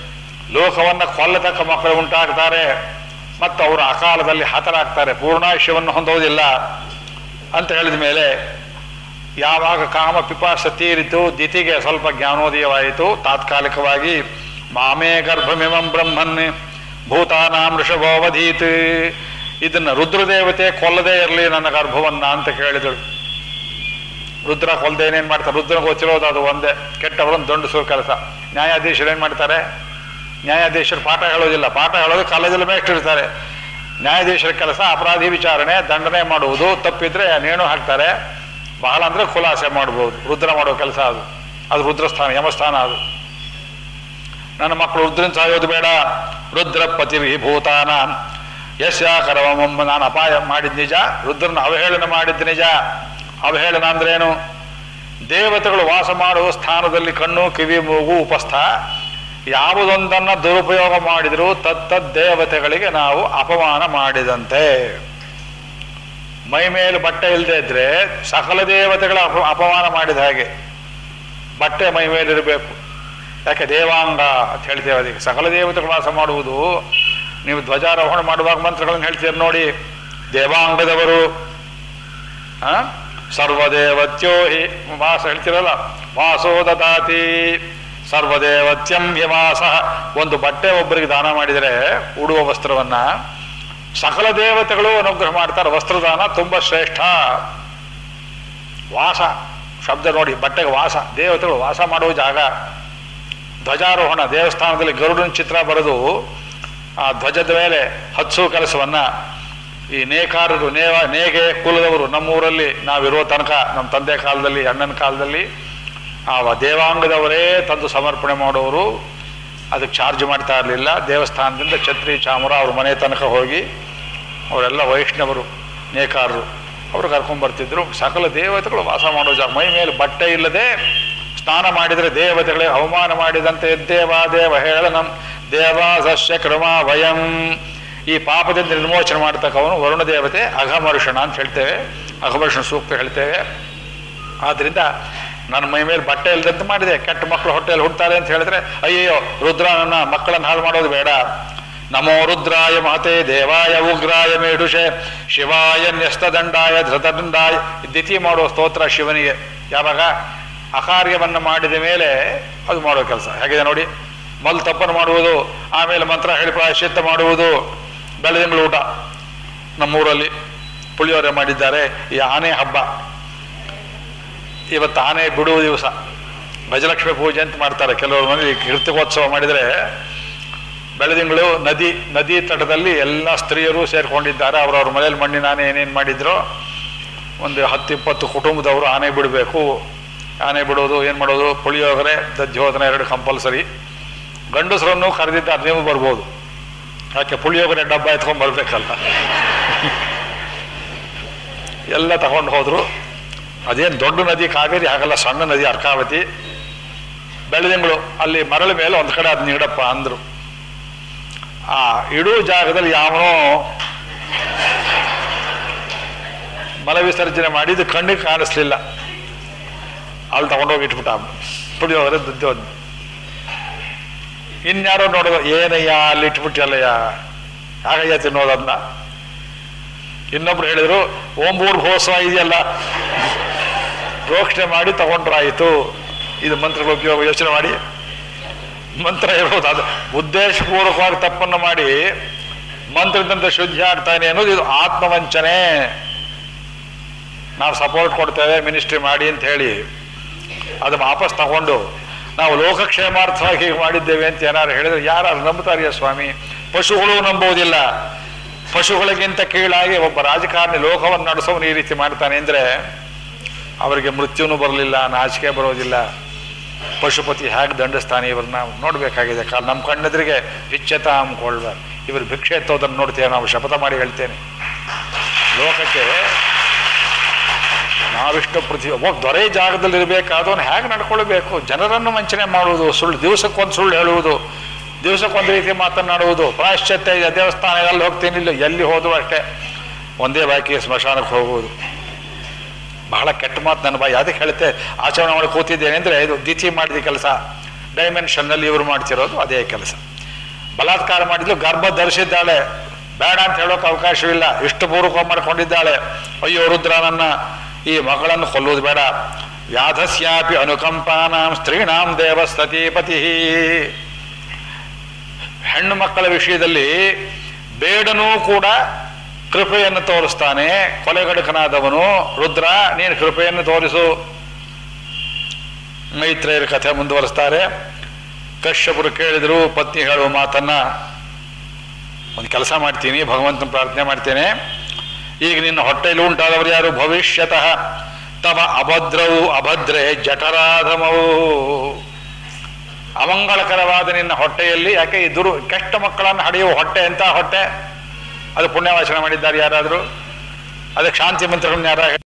ಲೋಕವನ್ನು ಕೊಲ್ಲತಕ್ಕ ಮಕ್ಕಳು ಉಂಟಾಗ್ತಾರೆ. ಮತ್ತು ಅವರು ಅಕಾಲದಲ್ಲಿ ಹತರಾಗ್ತಾರೆ. ಪೂರ್ಣಾಯುಷ್ಯವನ್ನು ಹೊಂದೋದಿಲ್ಲ ಅಂತ ಹೇಳಿದ ಮೇಲೆ, ಯಾವಾಗ ಕಾಮ ಪಿಪಾಸ ತೀರಿತು, ದಿತಿಗೆ ಸ್ವಲ್ಪ ಜ್ಞಾನೋದಯವಾಯಿತು. ತಾತ್ಕಾಲಿಕವಾಗಿ, ಮಾಮೇ ಗರ್ಭಮಿಮಂ ಬ್ರಹ್ಮನ್ ಭೂತಾನಾಂ ಋಷಭೋವಧೀತ್ ಇದನ್ನ ರುದ್ರದೇವತೆ ಕೊಲ್ಲದೇ ಇರಲಿ ನನ್ನ ಗರ್ಭವನ್ನ ಅಂತ ಕೇಳಿದಳು. ರುದ್ರ ಕೊಲ್ಲದೆ ಏನೇನು ಮಾಡ್ತಾರೆ? ರುದ್ರ ಗೊತ್ತಿರೋದು ಅದು ಒಂದೇ. ಕೆಟ್ಟವರನ್ನು ದಂಡಿಸೋ ಕೆಲಸ. ನ್ಯಾಯಾಧೀಶರು ಏನು ಮಾಡ್ತಾರೆ? ನ್ಯಾಯಾಧೀಶರು ಪಾಠ ಹೇಳೋದಿಲ್ಲ. ಪಾಠ ಹೇಳೋದು ಕಾಲೇಜಲ್ಲಿ ಮೇಷ್ಟಿರ್ತಾರೆ ನ್ಯಾಯಾಧೀಶರ ಕೆಲಸ ಅಪರಾಧಿ ವಿಚಾರಣೆ, ದಂಡನೆ ಮಾಡುವುದು. ತಪ್ಪಿದ್ರೆ ನೇಣು ಹಾಕ್ತಾರೆ. ಬಹಳ ಅಂದ್ರೆ ಖುಲಾಸೆ ಮಾಡ್ಬೋದು. ರುದ್ರ ಮಾಡೋ ಕೆಲಸ ಅದು. ಅದು ರುದ್ರಸ್ಥಾನ, ಯಮಸ್ಥಾನ ಅದು. ನನ್ನ ಮಕ್ಕಳು ರುದ್ರನ್ ಸಾಯೋದು ಬೇಡ. ರುದ್ರಪತಿ ವಿಭೂತಾನ ಯಶ್ಯಾಕರವಮ್ಮ ನಾನು ಅಪಾಯ ಮಾಡಿದ ನಿಜ, ರುದ್ರನ ಅವಹೇಳನ ಮಾಡಿದ ನಿಜ. ಅವಹೇಳನ ಅಂದ್ರೇನು ದೇವತೆಗಳು ವಾಸ ಮಾಡುವ ಸ್ಥಾನದಲ್ಲಿ ಕಣ್ಣು, ಕಿವಿ, ಮೂಗು ಉಪಸ್ಥ. ಯಾವುದೊಂದನ್ನು ದುರುಪಯೋಗ ಮಾಡಿದರೂ ತತ್ತದ್ ದೇವತೆಗಳಿಗೆ ನಾವು ಅಪಮಾನ ಮಾಡಿದಂತೆ. ಮೈ ಮೇಲೆ ಬಟ್ಟೆ ಇಲ್ಲದೆ ಇದ್ರೆ ಸಕಲ ದೇವತೆಗಳ ಅಪ, ಅಪಮಾನ ಮಾಡಿದ ಹಾಗೆ. ಬಟ್ಟೆ ಮೈ ಮೇಲಿರಬೇಕು. ಯಾಕೆ ದೇವಾಂಗ ಅಂತ ಹೇಳ್ತೇವೆ ಅದಕ್ಕೆ. ಸಕಲ ದೇವತೆಗಳು ವಾಸ ಮಾಡುವುದು ನೀವು ಧ್ವಜಾರೋಹಣ ಮಾಡುವಾಗ ಮಂತ್ರಗಳನ್ನು ಹೇಳ್ತೀರಿ ನೋಡಿ. ದೇವಾಂಗದವರು? ಸರ್ವದೇವತ್ಯೋ ಹಿ ವಾಸ ಹೇಳ್ತಿರಲ್ಲ? ವಾಸೋ ದದಾತಿ ಸರ್ವದೇವತ್ಯಂ ಹಿ ವಾಸ. ಒಂದು ಬಟ್ಟೆ ಒಬ್ಬರಿಗೆ ದಾನ ಮಾಡಿದರೆ ಉಡುವ ವಸ್ತ್ರವನ್ನ ಸಕಲ ದೇವತೆಗಳು ಅನುಗ್ರಹ ಮಾಡ್ತಾರೆ. ವಸ್ತ್ರದಾನ ತುಂಬ ಶ್ರೇಷ್ಠ. ವಾಸ, ಶಬ್ದ ನೋಡಿ, ಬಟ್ಟೆಗೆ ವಾಸ, ದೇವತೆಗಳು ವಾಸ ಮಾಡುವ ಜಾಗ. ಧ್ವಜಾರೋಹಣ, ದೇವಸ್ಥಾನದಲ್ಲಿ ಗರುಡನ ಚಿತ್ರ ಬರೆದು ಆ ಧ್ವಜದ ಮೇಲೆ ಹಚ್ಚು ಕೆಲಸವನ್ನು ಈ ನೇಕಾರರು, ನೇವ, ನೇಗೆ, ಕುಲದವರು ನಮ್ಮೂರಲ್ಲಿ ನಾವಿರೋ ತನಕ, ನಮ್ಮ ತಂದೆ ಕಾಲದಲ್ಲಿ, ಅಣ್ಣನ ಕಾಲದಲ್ಲಿ ಆ ದೇವಾಂಗದವರೇ ತಂದು ಸಮರ್ಪಣೆ ಮಾಡೋರು. ಅದಕ್ಕೆ ಚಾರ್ಜ್ ಮಾಡ್ತಾ ಇರಲಿಲ್ಲ. ದೇವಸ್ಥಾನದಿಂದ ಛತ್ರಿ, ಚಾಮರ ಅವ್ರ ಮನೆ ತನಕ ಹೋಗಿ ಅವರೆಲ್ಲ ವೈಷ್ಣವರು, ನೇಕಾರರು, ಅವರು ಕರ್ಕೊಂಡ್ಬರ್ತಿದ್ರು ಸಕಲ ದೇವತೆಗಳು ವಾಸ ಮಾಡೋ ಜಾಗ. ಮೈ ಮೇಲೆ ಬಟ್ಟೆ ಇಲ್ಲದೆ ಸ್ನಾನ ಮಾಡಿದರೆ ದೇವತೆಗಳೇ ಅವಮಾನ ಮಾಡಿದಂತೆ ದೇವ ದೇವ ಹೇಳ ನಮ್ ದೇವಾ ಸಸ್ಯ ಕ್ರಮ ವಯಂ. ಈ ಪಾಪದಿಂದ ನಿರ್ಮೋಚನೆ ಮಾಡ್ತಕ್ಕವನು ವರುಣ ದೇವತೆ ಅಘಮರುಷಣ ಅಂತ ಹೇಳ್ತೇವೆ. ಅಘಮರುಷಣ ಸೂಕ್ತ ಹೇಳ್ತೇವೆ. ಆದ್ದರಿಂದ ನನ್ನ ಮೈ ಮೇಲೆ ಬಟ್ಟೆ ಇಲ್ಲದಂತೆ ಮಾಡಿದೆ. ಕೆಟ್ಟ ಮಕ್ಕಳು ಹೊಟ್ಟೆಯಲ್ಲಿ ಹುಡ್ತಾರೆ ಅಂತ ಹೇಳಿದ್ರೆ ಅಯ್ಯೋ ರುದ್ರ ನನ್ನ ಮಕ್ಕಳನ್ನು ಹಾಳು ಮಾಡೋದು ಬೇಡ. ನಮೋ ರುದ್ರಾಯ ಮಹತೆ ದೇವಾಯ ಉಗ್ರಾಯ ಮೇಡುಷೆ. ಶಿವಾಯ ನ್ಯಸ್ತದಂಡಾಯ ಧೃತದಂಡಾಯ. ದ್ವಿತೀಯ ಮಾಡುವ ಸ್ತೋತ್ರ ಶಿವನಿಗೆ. ಯಾವಾಗ? ಅಕಾರ್ಯವನ್ನು ಮಾಡಿದ ಮೇಲೆ ಅದು ಮಾಡೋ ಕೆಲಸ. ಹೇಗಿದೆ ನೋಡಿ? ಮಲ್ ತಪ್ಪನ್ನು ಮಾಡುವುದು, ಆಮೇಲೆ ಮಂತ್ರ ಹೇಳಿ ಪ್ರಾಯಶ್ಚಿತ್ತ ಮಾಡುವುದು ಬೆಳದಿಂಗಳು ಊಟ. ನಮ್ಮೂರಲ್ಲಿ ಪುಳಿಯೋರೆ ಮಾಡಿದ್ದಾರೆ, ಈ ಆನೆ ಹಬ್ಬ. ಇವತ್ತು ಆನೆ ಬಿಡುವ ದಿವಸ. ಗಜಲಕ್ಷ್ಮಿ ಪೂಜೆ ಅಂತ ಮಾಡ್ತಾರೆ. ಕೆಲವರು ಮನೆ ಕೀರ್ತಿಕೋತ್ಸವ ಮಾಡಿದರೆ ಬೆಳದಿಂಗಳು ನದಿ ನದಿ ತಟದಲ್ಲಿ ಎಲ್ಲ ಸ್ತ್ರೀಯರು ಸೇರಿಕೊಂಡಿದ್ದಾರೆ. ಅವರವ್ರ ಮನೇಲಿ ಮಣ್ಣಿನ ಆನೆ ಏನೇನು ಮಾಡಿದ್ರು? ಒಂದು ಹತ್ತು ಇಪ್ಪತ್ತು ಕುಟುಂಬದವರು ಆನೆ ಬಿಡಬೇಕು. ಆನೆ ಬಿಡೋದು, ಏನು ಮಾಡೋದು? ಪುಳಿಯೋಗರೆ ದಜ್ಜೋದನ ಎರಡು ಕಂಪಲ್ಸರಿ ಗಂಡಸರನ್ನು ಕರೆದಿದ್ದಾರೆ ನೀವು ಬರ್ಬೋದು. ಯಾಕೆ ಪುಳಿಯೋಗರೆ ಡಬ್ಬ ಎತ್ಕೊಂಡು ಬರಬೇಕಲ್ಲ? ಎಲ್ಲ ತಗೊಂಡು ಹೋದ್ರು. ಅದೇನು ದೊಡ್ಡ ನದಿ, ಕಾವೇರಿ ಆಗಲ್ಲ, ಸಣ್ಣ ನದಿ, ಅರ್ಕಾವತಿ. ಬೆಳದಿಂಗಳು, ಅಲ್ಲಿ ಮರಳ ಮೇಲೆ ಒಂದು ಕಡೆ ಅದನ್ನ ಇಡಪ್ಪ ಅಂದರು. ಆ ಇಡೋ ಜಾಗದಲ್ಲಿ ಯಾವನೋ ಮಲ ವಿಸರ್ಜನೆ ಮಾಡಿದ್ದು ಕಣ್ಣಿಗೆ ಕಾಣಿಸ್ಲಿಲ್ಲ. ಅಲ್ಲಿ ತಗೊಂಡೋಗಿ ಇಟ್ಬಿಟ್ಟ. ಪುಳಿಯೋಗರೆ ದುಡ್ಡು ಇನ್ಯಾರೋ ನೋಡೋದು ಏನಯ್ಯ, ಅಲ್ಲಿ ಇಟ್ಬಿಟ್ಟಲ್ಲಯ್ಯ ಹಾಗಯ್ಯ ತಿನ್ನೋದನ್ನ ಇನ್ನೊಬ್ರು ಹೇಳಿದ್ರು, ಓಂಬೂರ್ ಭೋತ್ಸವ ಇದೆಯಲ್ಲ? ಪ್ರೋಕ್ಷಣೆ ಮಾಡಿ ತಗೊಂಡ್ರಾಯಿತು. ಇದು ಮಂತ್ರಗಳ ಉಪಯೋಗ, ಯೋಚನೆ ಮಾಡಿ. ಮಂತ್ರ ಇರೋದು ಅದು. ಉದ್ದೇಶಪೂರ್ವಕವಾಗಿ ತಪ್ಪನ್ನು ಮಾಡಿ ಮಂತ್ರದಂತೆ ಶುದ್ಧಿ ಆಗ್ತಾನೆ ಅನ್ನೋದು ಇದು ಆತ್ಮವಂಚನೆ. ನಾವು ಸಪೋರ್ಟ್ ಕೊಡ್ತೇವೆ ಮಿನಿಸ್ಟ್ರಿ ಮಾಡಿ ಅಂತ ಹೇಳಿ. ಅದು ವಾಪಸ್ ತಗೊಂಡು ನಾವು ಲೋಕಕ್ಷೇಮಾರ್ಥವಾಗಿ ಹೀಗೆ ಮಾಡಿದ್ದೇವೆ ಅಂತ ಏನಾರು ಹೇಳಿದ್ರೆ ಯಾರು ನಂಬುತ್ತಾರೆಯಾ ಸ್ವಾಮಿ? ಪಶುಗಳು ನಂಬುವುದಿಲ್ಲ. ಪಶುಗಳಿಗಿಂತ ಕೀಳಾಗಿ ಒಬ್ಬ ರಾಜಕಾರಣಿ ಲೋಕವನ್ನು ನಡೆಸೋನು ಈ ರೀತಿ ಮಾಡ್ತಾನೆ ಅಂದರೆ ಅವರಿಗೆ ಮೃತ್ಯುನೂ ಬರಲಿಲ್ಲ, ನಾಚಿಕೆ ಬರೋದಿಲ್ಲ. ಪಶುಪತಿ ಹೇಗೆ ದಂಡಿಸ್ತಾನೆ ಇವ್ರನ್ನ ನೋಡಬೇಕಾಗಿದೆ. ಕಾಲ ನಮ್ಮ ಕಣ್ಣೆದ್ರಿಗೆ ಭಿಕ್ಷತ ಅಂದ್ಕೊಳ್ಬಾರ್ದು ಇವರು ಭಿಕ್ಷೆ ಎತ್ತೋದನ್ನು ನೋಡ್ತೇವೆ ನಾವು ಶಪಥ ಮಾಡಿ ಹೇಳ್ತೇನೆ. ಲೋಕಕ್ಕೆ ನಾವಿಷ್ಟು ಪ್ರತಿ ಒಬ್ಬ ದೊರೆ ಜಾಗದಲ್ಲಿ ಇರಬೇಕಾದವನು ಹೇಗೆ ನಡ್ಕೊಳ್ಬೇಕು? ಜನರನ್ನು ವಂಚನೆ ಮಾಡುವುದು, ಸುಳ್ಳು ದಿವಸಕ್ಕೊಂದು ಸುಳ್ಳು ಹೇಳುವುದು ದಿವಸಕ್ಕೊಂದು ರೀತಿ ಮಾತನಾಡುವುದು ಪ್ರಾಶ್ಚತ್ಯ ಇದೆ ದೇವಸ್ಥಾನ ಎಲ್ಲಿ ಹೋಗ್ತೀನಿ, ಇಲ್ಲ ಎಲ್ಲಿ ಹೋದ್ರು ಅಷ್ಟೇ. ಒಂದೇ ಬಾಕಿ ಸ್ಮಶಾನಕ್ಕೆ ಹೋಗುವುದು. ಬಹಳ ಕೆಟ್ಟ ಮಾತು ನನ್ನ ಬಾಯಿ. ಅದಕ್ಕೆ ಹೇಳುತ್ತೆ ಆಚರಣೆ ಮಾಡಿ ಕೂತಿದ್ದೇನೆ ಅಂದರೆ ಇದು ದಿತಿ ಮಾಡಿದ ಕೆಲಸ. ಡೈಮೆನ್ಷನ್ನಲ್ಲಿ ಇವರು ಮಾಡ್ತಿರೋದು ಅದೇ ಕೆಲಸ. ಬಲಾತ್ಕಾರ ಮಾಡಿದ್ಲು ಗರ್ಭ ಧರಿಸಿದ್ದಾಳೆ. ಬೇಡ ಅಂತ ಹೇಳೋಕೆ ಅವಕಾಶವಿಲ್ಲ. ಇಷ್ಟು ಪೂರ್ವಕ ಮಾಡ್ಕೊಂಡಿದ್ದಾಳೆ. ಅಯ್ಯೋ, ರುದ್ರ ನನ್ನ ಈ ಮಗಳನ್ನು ಕೊಲ್ಲುವುದು ಬೇಡ. ವ್ಯಾಧಸ್ಯಾಪಿ ಅನುಕಂಪಾನಾಂ ಸ್ತ್ರೀಣಾಂ ಸತೀಪತಿ ಹೆಣ್ಣು ಮಕ್ಕಳ ವಿಷಯದಲ್ಲಿ ಬೇಡನೂ ಕೂಡ ಕೃಪೆಯನ್ನು ತೋರಿಸ್ತಾನೆ. ಕೊಲೆಗಡುಕನಾದವನು, ರುದ್ರ, ನೀನು ಕೃಪೆಯನ್ನು ತೋರಿಸು. ಮೈತ್ರೇಯರ ಕಥೆ ಮುಂದುವರಿಸ್ತಾರೆ. ಕಶ್ಯಪರು ಕೇಳಿದರು, ಪತ್ನಿ ಹೇಳುವ ಮಾತನ್ನ, ಒಂದು ಕೆಲಸ ಮಾಡ್ತೀನಿ, ಭಗವಂತನ ಪ್ರಾರ್ಥನೆ ಮಾಡ್ತೇನೆ. ಈಗ ನಿನ್ನ ಹೊಟ್ಟೆಯಲ್ಲಿ ಉಂಟಾದವರು ಯಾರು? ಭವಿಷ್ಯತಃ. ತವ ಅಭದ್ರವು ಅಭದ್ರೆ ಜಠರಾಧಮವು. ಅಮಂಗಳಕರವಾದ ನಿನ್ನ ಹೊಟ್ಟೆಯಲ್ಲಿ, ಯಾಕೆ ಈ ದುರು, ಕೆಟ್ಟ ಮಕ್ಕಳನ್ನು ಹಡೆಯುವ ಹೊಟ್ಟೆ ಅಂತ ಹೊಟ್ಟೆ? ಅದು ಪುಣ್ಯವಾಚನೆ ಮಾಡಿದ್ದಾರೆ ಯಾರಾದರೂ? ಅದಕ್ಕೆ ಶಾಂತಿ ಮಂತ್ರಗಳನ್ನ ಯಾರ